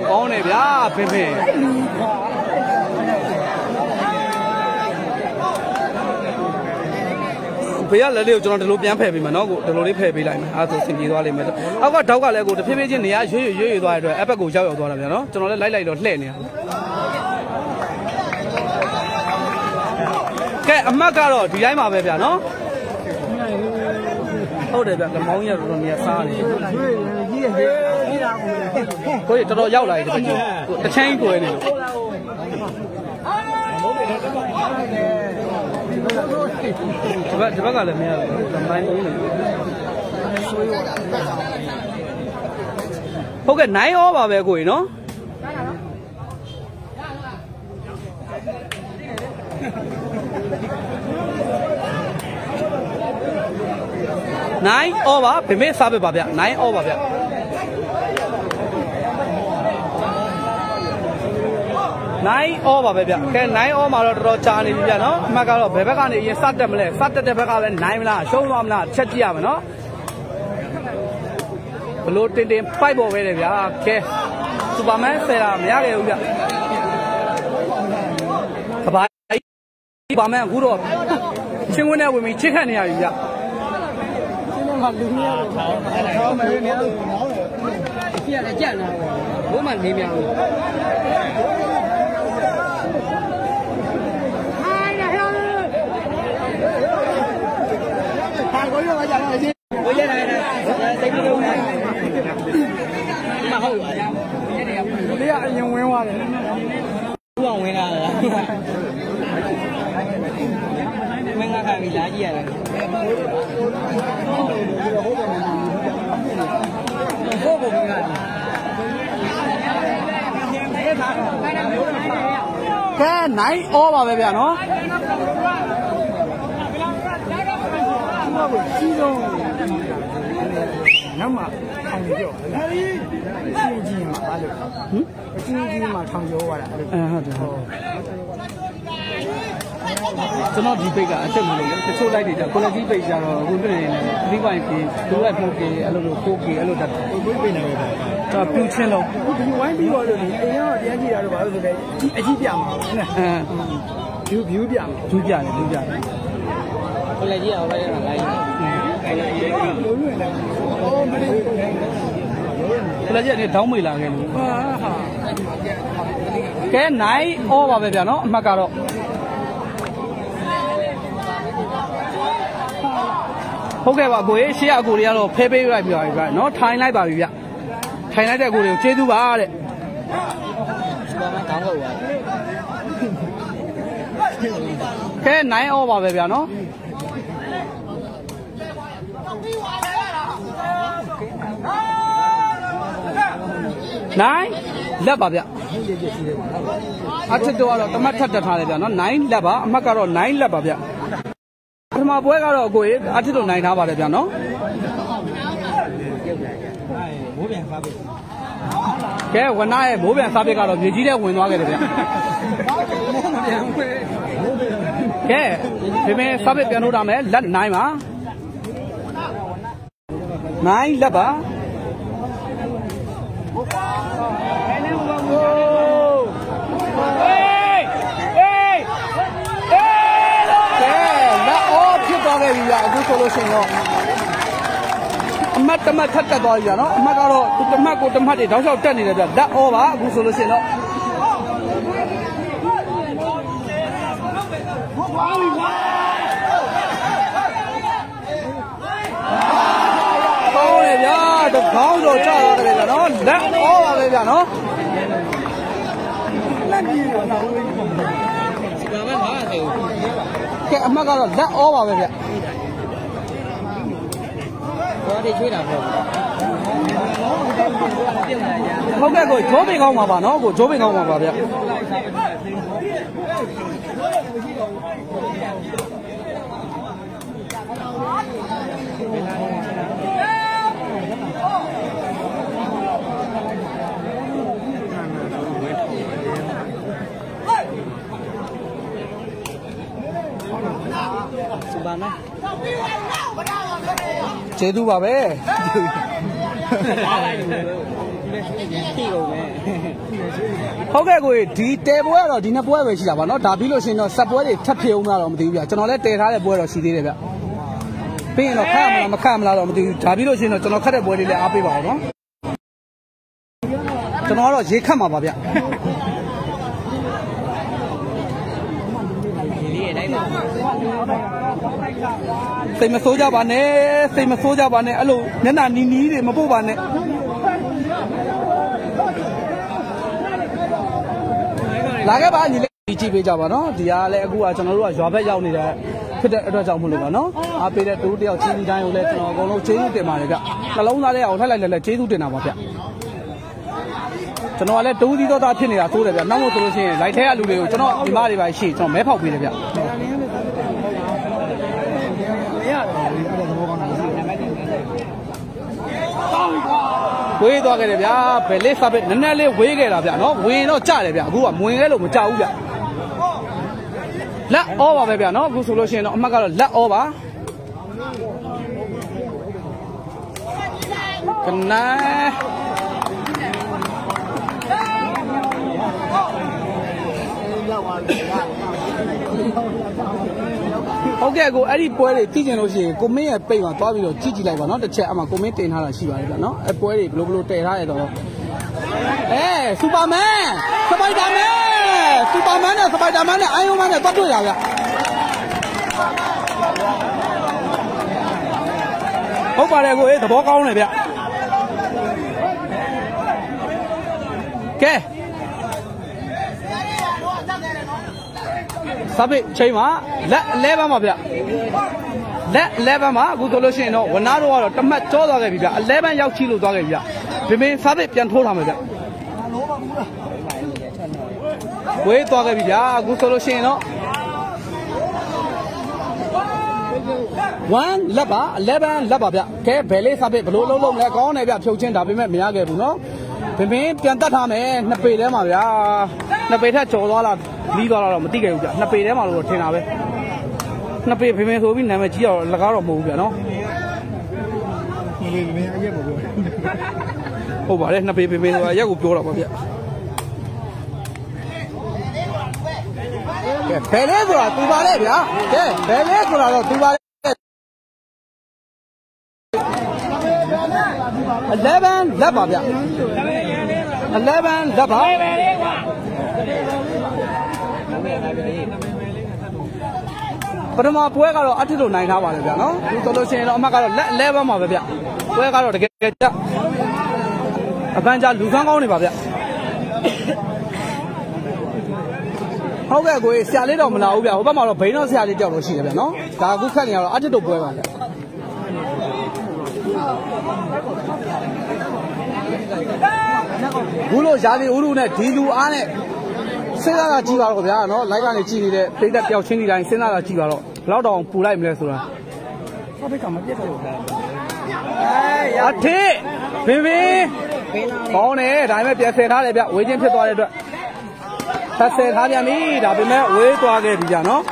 ကောင်းတယ်ဗျာဖင်ဖင် ဘေးကလက်လေးကိုကျွန်တော်ဒီလိုပြန်ဖယ်ပေးမယ်နော်ကိုဒီလိုလေးဖယ်ပေးလိုက်မယ်အဲဒါဆိုဆင်ပြေသွားလိမ့်မယ်အောက်ကတောက်ကလည်းကိုတဖြည်းဖြည်းချင်းနေရရွရွရွရွသွားတဲ့အတွက်အဘက်ကိုရောက်ရောက်သွားတာဗျာနော်ကျွန်တော်လည်းလိုက်လိုက်တော့လှည့်နေတာကဲအမတ်ကတော့ဒီတိုင်းပါပဲဗျာနော်ဟုတ်တယ်ဗျလမောင်းကြီးကတော်တော်များစားနေကြီးရကြီးတာကိုကိုကြီးတော်တော်ရောက်လာပြီတပည့်ကြီးတချမ်းကြီးကိုရနေလို့ ဒီဘက်ဒီဘက်ကလည်းမရဘူးလမိုင်းလုံးနေဟုတ်ကဲ့9 over ပါပဲကိုကြီးနော်9 over ဗမေစားပဲပါဗျ9 over ဗျ 9 all ပါပဲဗျကဲ9 all မှာတော့တော်တော်ကြာနေပြီဗျနော်အမှတ်ကတော့ဘယ်ဘက်ကနေအရင်စတက်မလဲစတက်တဲ့ဘက်ကလည်း9မလားရှုံးသွားမလားချက်ကြည့်ရမယ်နော်ဘလို့တင်တင်ဖိုက်ပေါ်ပဲတယ်ဗျာကဲစူပါမန်ဆယ်တာမရခဲ့ဘူးဗျကဘာစူပါမန်အခုတော့ချင်းဝင်းနဲ့ဝင်ပြီးချစ်ခတ်နေရပြီဗျကလူမျိုးလို့ခေါ်တယ်ခေါ်မယ်နေတော့ကြည့်ရတယ်ကြက်နာဘိုးမှနေမြောင်လို့ဟာကိုရောကြပါစေကိုရနေတယ်စိတ်မလုံးနဲ့မဟုတ်ပါဘူးလူလေးကအရင်ဝင်းသွားတယ်သူကဝင်လာတာမင်းကခါပြီးလာကြည့်ရတယ်ဟုတ်ပုံက ကဲ9 all ပါပဲဗျာနော်ကိုကြီးဆုံးနောက်မှထောင်ကြော့ဟဲ့ကြီးကြီးမှာပါလို့ဟင်ကြီးကြီးမှာထောင်ကြော့သွားတာအဲ့လိုအဲဟုတ်တယ်ဟုတ်ဟ ကျွန်တော်ဒီပိတ်ကအချက်မလို့လေတချို့လိုက်တွေကြ quality ပိတ်ကြတော့အခုတွေ့နေတယ်3.5 K 2.4K အဲ့လိုလို 4K အဲ့လိုတက်တယ်ကိုကိုပြနေတယ်ကျွန်တော်ပြူချင်းလုံးဒီဝိုင်းပြီးတော့လို့ဒီအိမ်ကတရားကြည့်တာတော့ဘာလို့ဆိုလဲအကြီးပြမှာနော်အဲ view view ပြမှာဒူးကြတယ်ဒူးကြတယ်ကိုလည်းကြည့်အောင်လိုက်ရတာလိုက်လို့လို့လည်းအော်မလေးခလက်ကြီးကနေတောင်းမိလာခဲ့လို့ဟာဟာကဲနိုင်ဩပါပဲဗျာနော်အမှတ်ကတော့ ဟုတ်ကဲ့ပါအကိုရေရှေ့အကိုတွေကတော့ဖဲပေးလိုက်ပြပါပြီဗျာနော်ထိုင်လိုက်ပါပြီဗျထိုင်လိုက်တဲ့အကိုတွေကိုကျေးဇူးပါတဲ့ဘာမှကောင်းလို့ပါကဲနိုင်ဩပါပဲဗျာနော်နိုင်လက်ပါဗျအထက်တော့ကတော့တမတ်ထက်တက်ထားတယ်ဗျာနော်နိုင်လက်ပါအမှတ်ကတော့နိုင်လက်ပါဗျပထ မပွဲကတော့အကိုရေအထက်တော့နိုင်ထားပါတယ်ဗျာနော်မိုးပြန်ဖားပြီကဲဝနာရဲ့မိုးပြန်စားပစ်ကတော့မြေကြီးထဲဝင်သွားခဲ့တယ်ဗျပြန်ဝဲကဲဒီမင်းစားပစ်ပြန်လို့တာမယ်လက်နိုင်ပါနိုင်လက်ပါကဲလက်အောဖြစ် သွားခဲ့ပြီဗျအခုဆိုလို့ရှိရင်တော့အမတ်တမတ်ထက်တက်သွားပြီဗျနော်အမတ်ကတော့သူတမတ်ကိုတမတ်တွေတောက်လျှောက်တက်နေတယ်ဗျလက်အောပါအခုဆိုလို့ရှိရင်တော့ကောင်းတယ်ဗျာတကောင်းတော့ကြာရတယ်ဗျာနော်လက်ဩပါပဲဗျာနော်လက်ကြီးတော့တော့ဝေးကဲအမှတ်ကတော့လက်ဩပါပဲဗျာ ဘာတွေချွေးတာပေါ့ ဟုတ်ကဲ့ကိုဂျိုးပင်ကောင်းပါပါနော်ကိုဂျိုးပင်ကောင်းပါပါဗျာကျေးဇူးပါပဲတိ ကုန်ပဲဟုတ်ကဲ့ကိုဒီတဲပွဲကတော့ဒီနှစ်ပွဲပဲရှိတာပါနော်ဒါပြီးလို့ရှိရင်တော့ဆက်ပွဲတွေထပ်ဖြစ်အောင်လားတော့မသိဘူးဗျာကျွန်တော်လည်းတဲထားတဲ့ပွဲတော့ရှိသေးတယ်ဗျပြီးရင်တော့ခတ်မလားမခတ်မလားတော့မသိဘူးဒါပြီးလို့ရှိရင်တော့ကျွန်တော်ခတ်တဲ့ပွဲလေးလည်းအားပေးပါအောင်နော်ကျွန်တော်ကတော့ရေခတ်မှာပါဗျဒီလေးတိုင်းပါ စိတ်မဆိုးကြပါနဲ့စိတ်မဆိုးကြပါနဲ့အဲ့လိုမျက်နှာနီနီတွေမပုတ်ပါနဲ့လာခဲ့ပါညီလေးဒီကြည့်ပေးကြပါနော်ဒီကလည်းအခုကကျွန်တော်တို့ကရွာဘက်ရောက်နေတဲ့ဖြစ်တဲ့အတွက်ကြောင့်မလို့ပါနော်အားပေးတဲ့တူတယောက်ချင်းတိုင်းကိုလည်းကျွန်တော်အကုန်လုံးကျေးဇူးတင်ပါတယ်ဗျနှလုံးသားလေးအောင်ထက်လိုက်လည်းလည်းကျေးဇူးတင်တာပါဗျကျွန်တော်ကလည်းတူးသီးတော့သားဖြစ်နေတာသိုးတယ်ဗျနောက်မို့ဆိုလို့ရှိရင်လိုက်ထဲကလူတွေကိုကျွန်တော်ဒီမတွေပါရှိကျွန်တော်မဲဖောက်ပေးတယ်ဗျ မရတယ် အဲ့ဒါသဘောကောင်းတယ် ဝေးသွားခဲ့တယ်ဗျာဘယ်လေးစားပဲနည်းနည်းလေးဝေးခဲ့တာဗျာနော်ဝင်တော့ကြတယ်ဗျာအခုကမဝင်ခဲ့လို့မကြဘူးဗျာလက်ဩပါပဲဗျာနော်အခုဆိုလို့ရှိရင်တော့အမှတ်ကတော့လက်ဩပါကနာ ဟုတ်ကဲ့ကိုအဲ့ဒီပွဲတွေကြည့်ကြလို့ရှိရင်ကိုမင်းရဲ့ပိတ်မှာသွားပြီးတော့ကြည့်ကြည့်လိုက်ပါနော်တစ်ချက်အမှကိုမင်းတင်ထားတာရှိပါတယ်ဗျာနော်အဲ့ပွဲတွေဘယ်လိုဘယ်လိုတည်ထားရတော့အဲစူပါမန်စပိုက်ဒါမန်စူပါမန်နဲ့စပိုက်ဒါမန်နဲ့အိုင်ယွန်မန်နဲ့ပတ်တွေ့ရဗျာဟုတ်ပါတယ်ကိုအေးသဘောကောင်းတယ်ဗျကဲ စပိတ်ချိန်မှာလက်11ပါဗျလက်11မှာအခုဆိုလို့ရှိရင်တော့ဝနာတို့ကတော့တမတ်ကြောသွားခဲ့ပြီဗျ11ရောက်ချီလို့သွားခဲ့ပြီဗျဗမင်းစပိတ်ပြန်ထိုးထားမယ်ဗျဝေးသွားခဲ့ပြီဗျအခုဆိုလို့ရှိရင်တော့1လက်ပါ11လက်ပါဗျကဲဘယ်လေးစပိတ်ဘလို့လုံးလုံးလဲကောင်းတယ်ဗျဖြုတ်ချင်းဒါပေမဲ့မရခဲ့ဘူးနော်ဗမင်းပြန်တတ်ထားမယ်နှစ်ပေထဲမှာဗျနှစ်ပေထက်ကျော်သွားလားလီးသွားတော့မသိခဲ့ဘူးဗျနှစ်ပေထဲမှာလို့တော့ထင်တာပဲနှစ်ပေဖေဖေဆိုပြီးနာမည်ကြီးတော့လကားတော့မဟုတ်ဘူးဗျနော်ဒီလေးမင်းအရက်မပြောဟုတ်ပါတယ်နှစ်ပေဖေဖေဆိုတာရက်ကိုပြောတော့ပါဗျကဲဘယ်လဲဆိုတာသူပါလေဗျာကဲဘယ်လဲဆိုတာတော့သူပါလေ11လက်ပါဗျ11လက်ပါ ပထမပွဲကတော့အထစ်တို့နိုင်ထားပါလေဗျာနော်သူဆိုလို့ရှိရင်တော့အမှတ်ကတော့လက်11ပါပဲဗျပွဲကတော့တကယ်ကြအပန်းကြလူခန်းကောင်းနေပါဗျဟုတ်ကဲ့ကိုဆရာလေးတော့မလာဘူးဗျဟိုဘက်မှာတော့ဘိန်းတော့ဆရာလေးကြောက်လို့ရှိတယ်ဗျနော်ဒါအခုခက်နေရတော့အထစ်တို့ပွဲပါဗျဘူးလို့ရာသီဥတုနဲ့ဒီလူအားနဲ့ စဉ်းစားတာကြည့်ပါတော့ဗျာနော်လိုက်ကနေကြည့်နေတဲ့ပိတ်သက်ပျောက်ချင်းဒီတိုင်းစဉ်းစားတာကြည့်ပါတော့ဘယ်တော့တောင်ပူလိုက်မလဲဆိုတာဟုတ်ပြီကမပြတ်တော့ဘူးအထေဘင်ဘင်ကောင်းတယ်ဒါပေမဲ့ပြန်ဆယ်ထားတယ်ဗျဝေးချင်းဖြစ်သွားတဲ့အတွက်သက်ဆယ်ထားပြန်ပြီဒါပေမဲ့ဝေးသွားခဲ့ပြီကြာနော်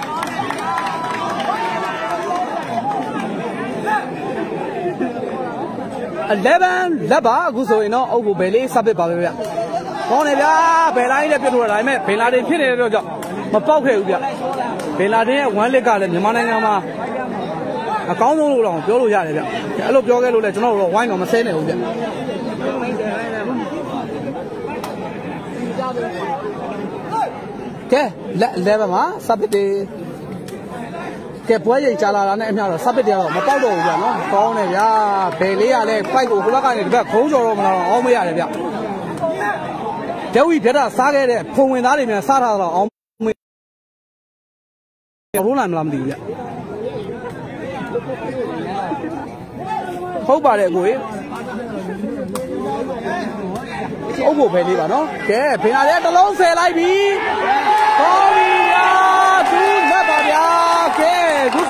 11လက်ပါအခုဆိုရင်တော့အုပ်ကိုဘယ်လေးစပ်ပစ်ပါပဲဗျ ကောင်းတယ်ဗျာဘယ်လိုက်လည်းပြတ်လို့ဒါပေမဲ့ဘယ်လာတင်ဖြစ်နေတဲ့တော့ကြောင့်မပေါက်ခဲ့ဘူးဗျဘယ်လာတင်ရဲ့1လစ်ကလည်းမြန်မာနိုင်ငံမှာအကောင်းဆုံးလို့တော့ပြောလို့ရတယ်ဗျအဲ့လိုပြောခဲ့လို့လည်းကျွန်တော်တို့တော့ဝိုင်းတော့မဆဲနိုင်ဘူးဗျကဲလက်11မှာစပ်ပစ်တယ်ကဲပွဲရင်ကြာလာတာနဲ့အမျှတော့စပ်ပစ်တယ်တော့မပေါက်တော့ဘူးဗျနော်ကောင်းတယ်ဗျာဘယ်လေးရလဲဖိုက်ကိုဟိုဘက်ကနေဒီဘက်ခုံးကြော်တော့မလားတော့အောင်းမရတယ်ဗျ ကျဝီပြတ်တာစားခဲ့တဲ့ဖုံဝင်သားတွေများစားထားတော့အောင်းမရိုးနိုင်မလားမသိဘူးဗျဟုတ်ပါတယ်ကိုကြီးအုပ်ဖို့ပဲလေးပါနော်ကဲဖေနာလေးတစ်လုံးဆယ်လိုက်ပြီဟောပြီဗျာသူလက်ပါဗျာကဲခု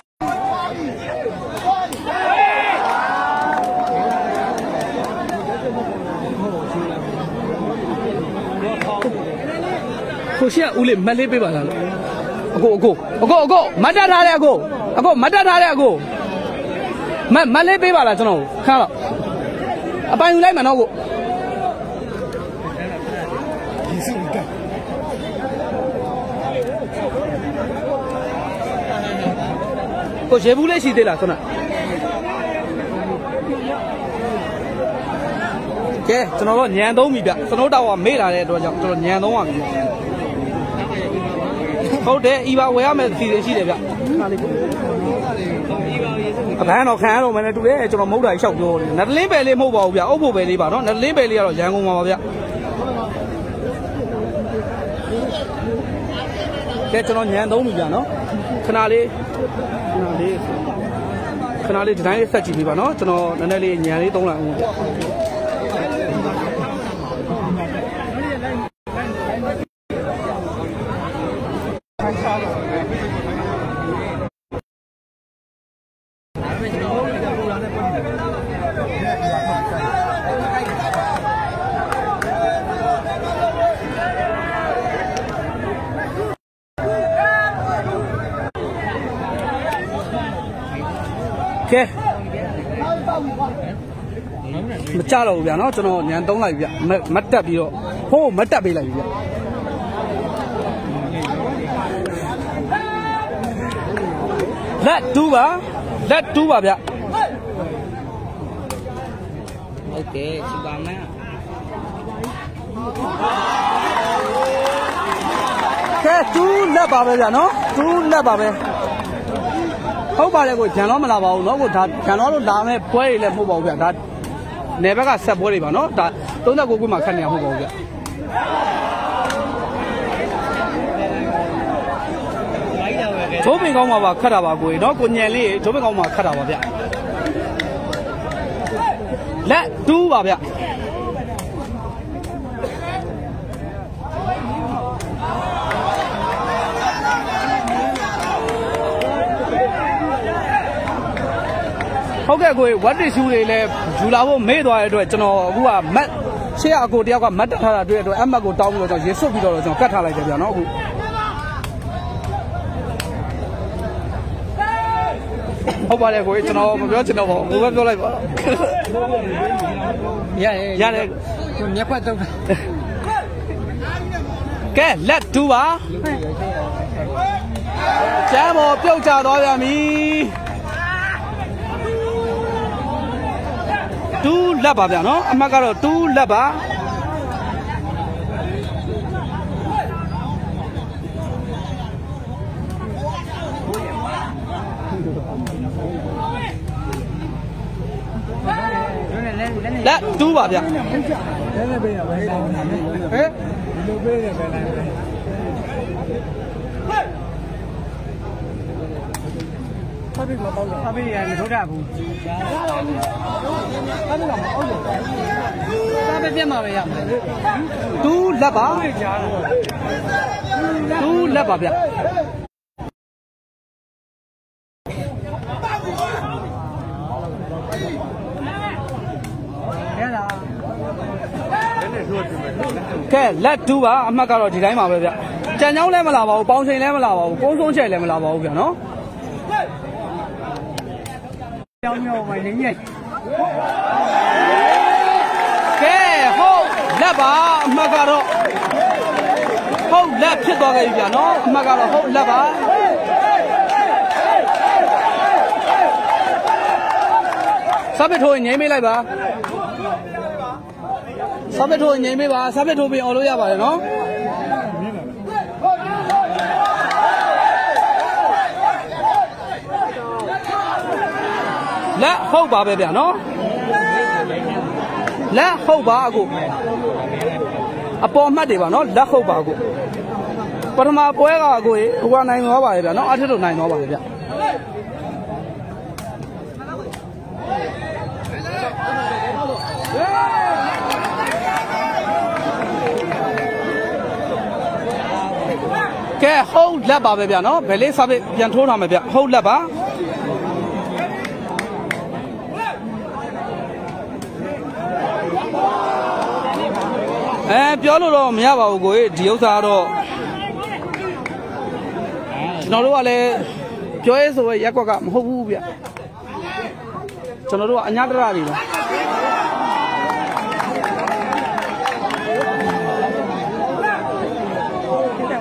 ကိုရှိကဦးလေးမက်လေးပေးပါလားလို့အကိုအကိုအကိုအကိုမတ်တက်ထားတဲ့အကိုအကိုမတ်တက်ထားတဲ့အကိုမက်မက်လေးပေးပါလားကျွန်တော်ကိုခါတော့အပိုင်ယူလိုက်မယ်နော်ကိုဒီစုကကိုရေဘူးလေးရှိသေးလားခုနကဲကျွန်တော်တို့ညံသုံးပြီဗျကျွန်တော်တို့တော့မေ့လာတဲ့အတွက်ကြောင့်ကျွန်တော်ညံသုံးပါပြီ ဟုတ်တယ်ဤပါဝယ်ရမယ်စီစဉ်ရှိတယ်ဗျခါလေးအပန်းတော့ခံရတော့မယ်နဲ့တူတယ်ကျွန်တော်မဟုတ်တာလျှောက်ပြောတယ်နတ်လင်းပဲလေးမဟုတ်ပါဘူးဗျအုပ်ဖို့ပဲလေးပါနော်နတ်လင်းပဲလေးကတော့ရန်ကုန်မှာပါဗျကဲကျွန်တော်ညံသုံးပြီဗျနော်ခဏလေးခဏလေးခဏလေးဒီတိုင်းလေးဆက်ကြည့်ပြပါနော်ကျွန်တော်နည်းနည်းလေးညံလေးသုံးလိုက်အောင်ဗျ ကဲမကြတော့ဘူးဗျာနော်ကျွန်တော်ညံသုံးလိုက်ဗျမမတ်တက်ပြီးတော့ဟိုးမတ်တက်ပေးလိုက်ပြီဗျလက်တူးပါလက်တူးပါဗျ โอเคชิบานะ ကဲတူးလက်ပါပဲဗျာနော်တူးလက်ပါပဲ ဟုတ်ပါတယ်ကိုဂျန်တော့မလာပါဘူးเนาะကိုဒါဂျန်တော့လို့လာမဲ့ပွဲတွေလည်းမဟုတ်ပါဘူးဗျာဒါနယ်ဘက်ကဆက်ပွဲတွေပါเนาะဒါ39ခုမှခတ်နေရမဟုတ်ပါဘူးဗျာဂျိုးပင်ကောင်းမှာပါခတ်တာပါကိုကြီးเนาะကိုညံလေးဂျိုးပင်ကောင်းမှာခတ်တာပါဗျာလက်တူးပါဗျာ ဟုတ်ကဲ့ကိုဝတ်တစ်ရှူတွေလည်းယူလာဖို့မေ့သွားတဲ့အတွက်ကျွန်တော်အခုကမတ်ရှေ့ကအကိုတယောက်ကမတ်တက်ထားတာတွေ့တဲ့အတွက်အမတ်ကိုတောင်းပြီးတော့ကျွန်တော်ရေဆွတ်ပြီးတော့ကျွန်တော်ကတ်ထားလိုက်တယ်ဗျာနော်အခုဟုတ်ပါတယ်ကိုကျွန်တော်မပြောချင်တော့ပါဘူးဘယ်ပြောလိုက်ပါရရရတယ်မျက်ခွက်တုံးကဲလက်တူပါကျမ်းပေါ်ပြုတ်ချသွားပြန်ပြီ တူးလက်ပါဗျာနော်အမှတ်ကတော့တူးလက်ပါလက်တူးပါဗျာလည်းလည်းပေးရပဲဟဲ့ဒီလိုပေးတယ်ပဲလား ဖတ်ပြီးတော့ပေါ့ဖတ်ပြီးရတယ်မထုတ်တာဘူးဖတ်ပြီးတော့မအောင်ဘူးစားပဲပြတ်မှာပဲရမယ်တူးလက်ပါတူးလက်ပါဗျာရလားကဲလက်တူးပါအမှတ်ကတော့ဒီတိုင်းပါပဲဗျကြံချောင်းလည်းမလာပါဘူးပေါင်ချိန်လည်းမလာပါဘူးကုန်းဆုံးချက်လည်းမလာပါဘူးဗျာနော် ကြောင်းမျိုးမနေညက်ကဲဟုတ်လက်ပါအမှတ်ကတော့ဟုတ်လက်ဖြစ်သွားခဲ့ပြီဗျာနော်အမှတ်ကတော့ဟုတ်လက်ပါစပစ်ထိုးရင်ငိမ့်မေးလိုက်ပါစပစ်ထိုးရင်ငိမ့်မေးပါစပစ်ထိုးပြီးអော်လို့ရပါတယ်နော် လက်ဟုတ်ပါပဲဗျာနော်လက်ဟုတ်ပါအခုအပေါ်မှတ်တွေပါနော်လက်ဟုတ်ပါအခုပထမပွဲကအခုဟိုကနိုင်သွားပါရဲ့ဗျာနော်အထက်တို့နိုင်သွားပါရဲ့ဗျာကဲဟုတ်လက်ပါပဲဗျာနော်ဘယ်လေးစာပေပြန်ထိုးထားမယ်ဗျဟုတ်လက်ပါ အဲပြောလို့တော့မရပါဘူးကိုကြီးဒီဥစ္စာကတော့ကျွန်တော်တို့ကလည်းပြောရဲဆိုရဲရက်ကွက်ကမဟုတ်ဘူးဗျကျွန်တော်တို့ကအညာတရတွေပါ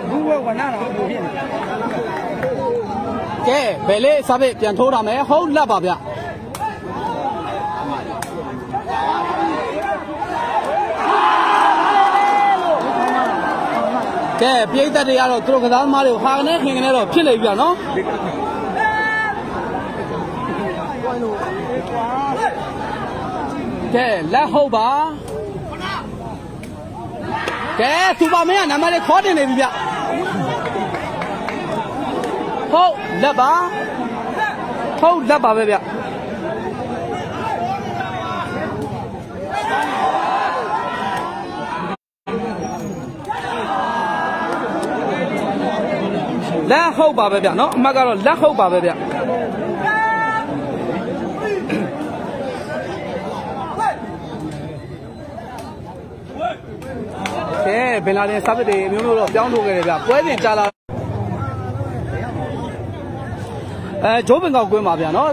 ဘူးဘဝနာတော့ဘူးဖြစ်နေကဲဘယ်လေးစာပေပြန်ထိုးထားမယ်ဟုတ်လက်ပါဗျ ကဲပြိတ္တတွေကတော့သူတို့ကစားသမားတွေကိုဟာကနေခင်ကနေတော့ဖြစ်နေပြီဗျနော်ကဲလက်ဟုတ်ပါကဲစူပါမင်းကနံပါတ်လေးခေါ်တင်နေပြီဗျဟုတ်လက်ပါဟုတ်လက်ပါပဲဗျ လက်ဟုတ်ပါပဲဗျနော်အမှတ်ကတော့လက်ဟုတ်ပါပဲဗျကဲဘင်လာဒင်စာပစ်တွေမျိုးမျိုးတော့ပြောင်းထုတ်ခဲ့တယ်ဗျပွဲစဉ်ကြာလာအဲဂျိုးပင်ကောက်ကွင်းပါဗျနော်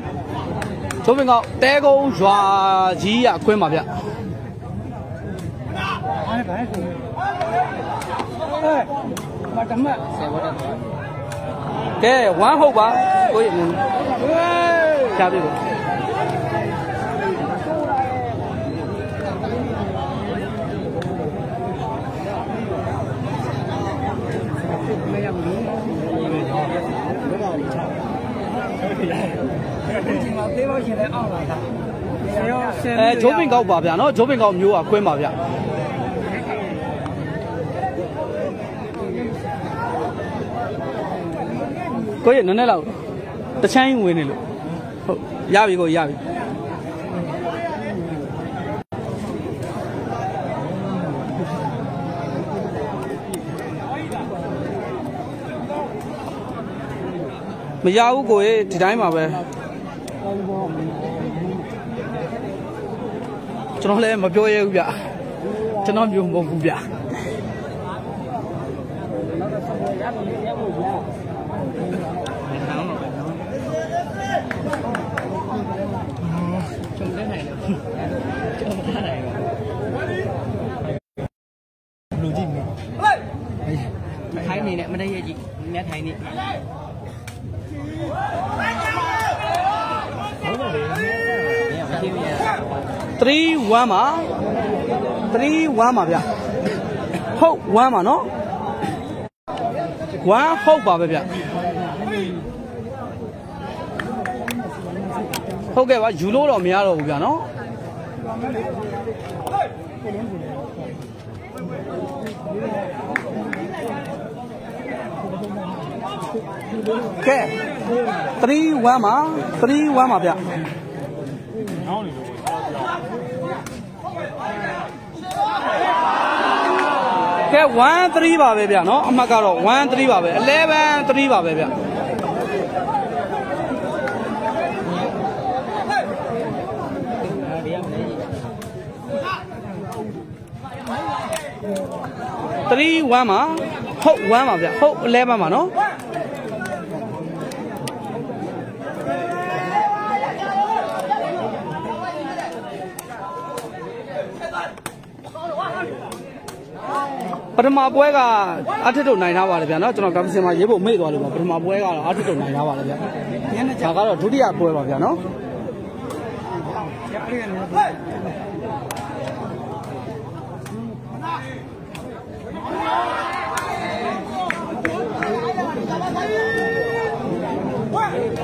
ဂျိုးပင်ကောက်တဲကုန်းရွာကြီးရကွင်းပါဗျဘာလဲဘာလဲဆိုအဲမတမတ်ဆေဝတ်တယ် ကဲဝမ်းဟုတ်ပါကိုကြီးဟေးချာပြီကိုမရဘူးဒီမှာသေးပါရှင်လဲအောင်လာတာဆယ်ရောဆယ်အဲဂျိုးပင်ကောက်ပါဗျနော်ဂျိုးပင်ကောက်မျိုးကကွင်းပါဗျ ကိုကြီးနည်းနည်းလောက်တချမ်းဝင်နေလို့ဟုတ်ရပြီကိုရပြီမရဘူးကိုကြီးဒီတိုင်းပါပဲကျွန်တော်လည်းမပြောရဘူးဗျကျွန်တော်မျိုးမဟုတ်ဘူးဗျ လူကြည့်မယ်ထိုင်း နေနဲ့မတည့်ရကြည့်မြတ်ထိုင်းနေဟုတ်ပါဘူးမသိဘူး3 1ပါ3 1ပါဗျဟုတ်1ပါနော်1ဟုတ်ပါပဲဗျဟုတ်ကဲ့ပါယူလို့တော့မရတော့ဘူးဗျနော် ကဲ3 1ပါ3 1ပါဗျ ဟောင်းနေလို့ ကဲ1 3ပါပဲဗျเนาะအမှတ်ကတော့1 3ပါပဲ11 3ပါပဲဗျ3 1ပါ ဟုတ်ဝမ်းပါဗျဟုတ်အလဲပါမှာနော်ပထမပွဲကအထက်တို့နိုင်ထားပါတယ်ဗျာနော်ကျွန်တော်ကမ်ပစင်မှာရေးဖို့မေ့သွားလို့ပါပထမပွဲကတော့အထက်တို့နိုင်ထားပါတယ်ဗျာဒါကတော့ဒုတိယပွဲပါဗျာနော်ဟေး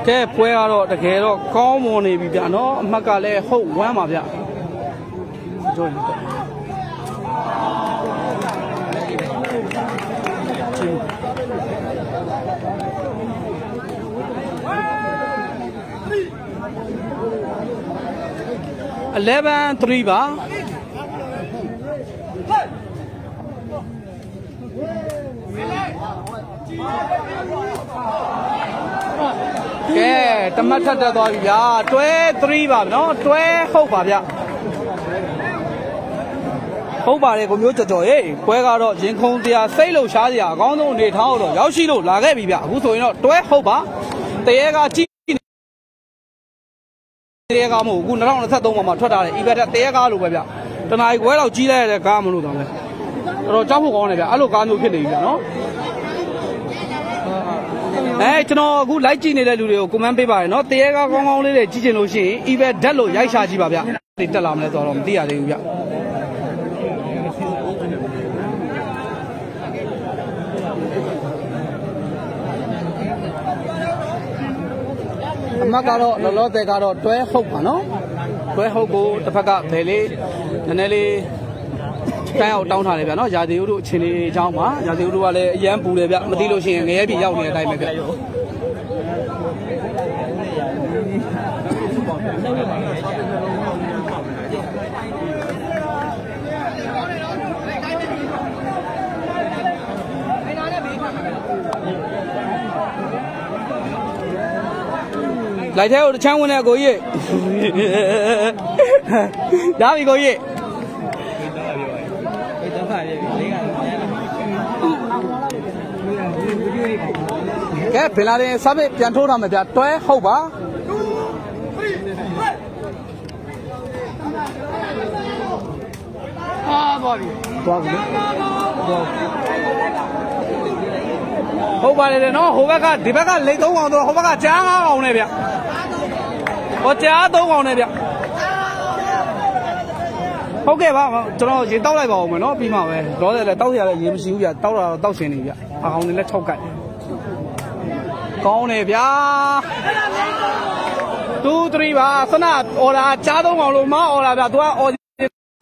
ကဲပွဲကတော့တကယ်တော့ကောင်းမွန်နေပြီဗျာနော်အမှတ်ကလည်းဟုတ်ဝမ်းပါဗျာတို့ယူတယ်11 3ပါဟေး ကဲတမတ်ထက်တက်သွားပြီဗျာတွဲ3ပါနော်တွဲဟုတ်ပါဗျဟုတ်ပါတယ်ကိုမျိုးကြော်ကြော်ရေးပွဲကတော့ရင်ခုန်တရားစိတ်လို့ရှားစရာအကောင်းဆုံးအနေထားတော့ရောက်ရှိလို့လာခဲ့ပြီဗျအခုဆိုရင်တော့တွဲဟုတ်ပါတရေကကြည့်တရေကမဟုတ်ဘူးအခု2023မှာမှထွက်လာတဲ့ event တရေကားလို့ပဲဗျတနားကြီးခွဲတော့ကြီးလိုက်ရတဲ့ကားမလို့တော့လဲတော်တော်ကြောက်ဖို့ကောင်းတယ်ဗျအဲ့လိုကားမျိုးဖြစ်နေပြီဗျနော် အဲကျွန်တော်အခု like ကြည့်နေတဲ့လူတွေကို comment ပေးပါရနော်တရေကားကောင်းကောင်းလေးတွေကြည့်ချင်လို့ရှိရင် event ဓာတ်လို့ရိုက်ရှာကြည့်ပါဗျဒီတက်လာမလဲဆိုတော့မသိရသေးဘူးဗျအမတ်ကတော့လောလောဆယ်ကတော့တွဲဟုတ်ပါနော်တွဲဟုတ်ကိုတစ်ဖက်ကဘယ်လေးနည်းနည်းလေး တန်းအောင်တောင်းထားတယ်ဗျာနော်ရာသီဥတုအချိန်လေးအကြောင်းပါရာသီဥတုကလည်းအရန်ပူတယ်ဗျမသိလို့ရှိရင်ငရဲပြည်ရောက်နေတဲ့အတိုင်းပဲဗျလိုက်တဲ့ကိုတချမ်းဝင်တဲ့ကိုကြီးဒါပြီကိုကြီး တော့ပါလေလေးက ကဲဘင်လာရင်စပစ်ပြန်ထိုးထားမယ်ဗျတွဲဟုတ်ပါအာပါပြီသွားပြီဟုတ်ပါတယ်လေနော်ဟိုဘက်ကဒီဘက်ကလိတ်သုံးအောင်တော့ဟိုဘက်ကကြားငါးအောင်နဲ့ဗျဟောကြားသုံးအောင်နဲ့ဗျဟုတ်ကဲ့ပါကျွန်တော်ရေတောက်လိုက်ပါဦးမယ်နော်ပြီးမှပဲတော့တယ်လေတောက်ရလည်းရေမရှိဘူးဗျတောက်တာတော့တောက်စင်နေဗျအကောင်တွေလည်း၆ကတ် ကောင်းတယ်ဗျာ2 3ပါဆနအော်ဒါကြားသုံးအောင်လို့မအော်ဒါဗျ तू ကအော်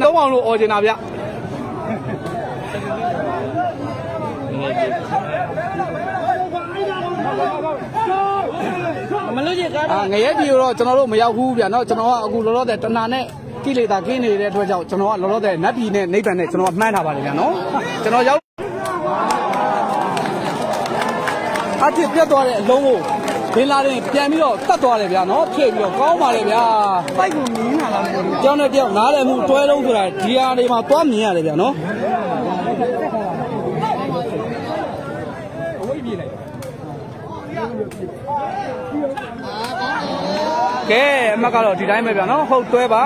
သုံးအောင်လို့အော်ကျင်တာဗျမလို့ချင်ကားအာငရဲပြည်တော့ကျွန်တော်တို့မရောက်ဘူးဗျာနော်ကျွန်တော်ကအခုလောလောဆယ်တဏာနဲ့ကိလေသာကင်းနေတဲ့အတွက်ကြောင့်ကျွန်တော်ကလောလောဆယ်နတ်ပြည်နဲ့နိဗ္ဗာန်နဲ့ကျွန်တော်ကမှန်းထားပါတယ်ဗျာနော်ကျွန်တော်ရောက် အထစ်ပြတ်သွားတဲ့အလုံးကိုဘင်လာရင်ပြန်ပြီးတော့တတ်သွားတယ်ဗျာနော်ဖြည့်ပြီးတော့ကောင်းပါလေဗျာပိုက်ကိုနင်းလာလားမသိဘူးကြောင်းနဲ့တယောက်နားလည်မှုတွဲလုံးဆိုတာဒီဟာတွေမှာသွားမြင်ရတယ်ဗျာနော်ကဲအမှတ်ကတော့ဒီတိုင်းပဲဗျာနော်ဟုတ်တွဲပါ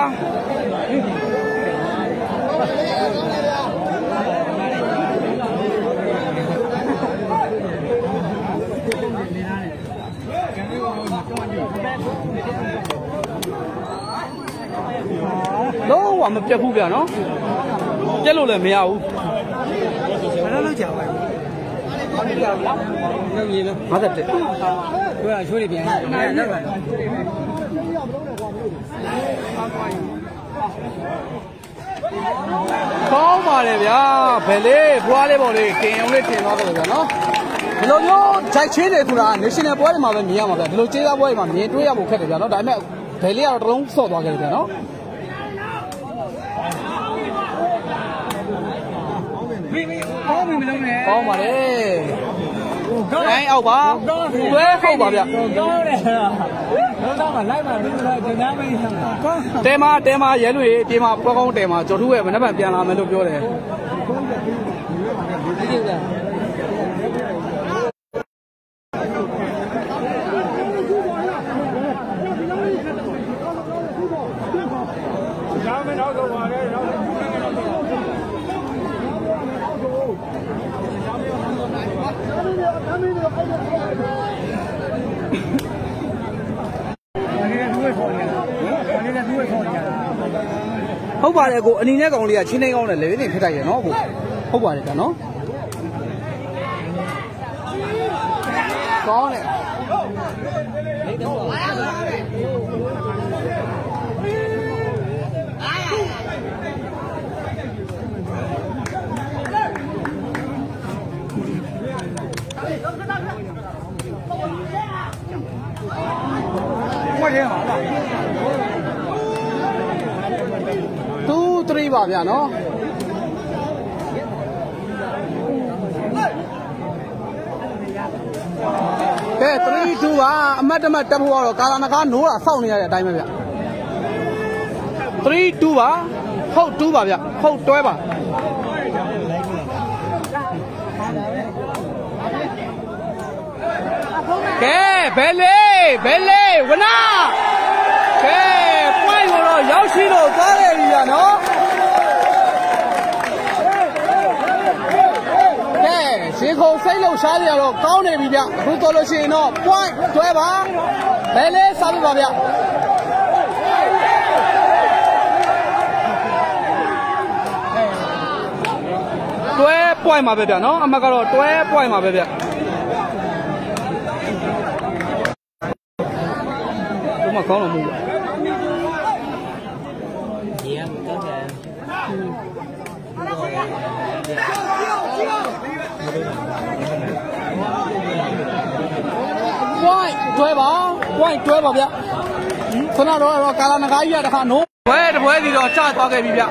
လုံးဝမပြတ်ဘူးဗျာနော်ပြက်လို့လည်းမရဘူးဘယ်လိုလုပ်ကြပါလဲလုပ်ရည်လို့51ကိုကချိုးနေပြန်တယ်လောက်ပါကောင်းပါတယ်ဗျာဘယ်လေးဘွားလေးပေါ်လေးတင်အောင်လေးတင်သွားတယ်ဗျာနော်ဒီလိုမျိုးဂျိုက်ချင်းတယ်ဆိုတာ national ပွဲတွေမှာပဲမြင်ရမှာဗျာဒီလိုကျေးသားပွဲတွေမှာမြင်တွေ့ရဖို့ခက်တယ်ဗျာနော်ဒါပေမဲ့ဘယ်လေးကတော့တစ်လုံးဆော့သွားခဲ့တယ်ဗျာနော် ဟောမင်းမလုံးနဲ့ကောင်းပါတယ်တိုင်းအောက်ပါတွဲဟုတ်ပါဗျာကောင်းတယ်တော့တော့လိုက်ပါလို့တော့ကျန်သားမင်းဆောင်ကောင်းတဲမတဲမရဲလွေပြေမပွဲကောင်းတဲမကျော်ထူးရဲ့မနေ့ကပြန်လာမယ်လို့ပြောတယ် ဒီကိစ္စ ဟုတ်ပါတယ်ကိုအနီနဲ့ကောင်လေးကချင်းနေကောင်းတယ်လေနေဖြစ်တိုက်ရနော်ကိုဟုတ်ပါတယ်ဗျာနော်ကောင်းတယ် 2 3ပါဗျာနော်ကဲ3 2ပါအမတ်တမတ်တက်ဖို့ကတော့ကာလာနကားနိုးတာစောင့်နေရတဲ့အတိုင်းပဲဗျ3 2ပါဟုတ်2ပါဗျဟုတ်တွဲပါကဲဘယ်လေးဘယ်လေးဝနာကဲ point ကိုတော့ရောက်ရှိလို့သွားတယ်ပြီဗျာနော်ကဲရေ ခုံစိတ်လို့ရှားကြရတော့ကောင်းနေပြီဗျအခုတော်လို့ရှိရင်တော့ point တွဲပါဘယ်လေးစားပြပါဗျတွဲ point မှာပဲဗျနော်အမကတော့တွဲ point မှာပဲဗျဒီမှာကောင်းလို့မဟုတ်ဘူး ဒီကတော့တယ် point တွဲပါ point တွဲပါဗျခဏတော့တော့ကာလာနဂါကြီးကတခါနိုးဘွဲတပွဲစီတော့ကျသွားခဲ့ပြီဗျ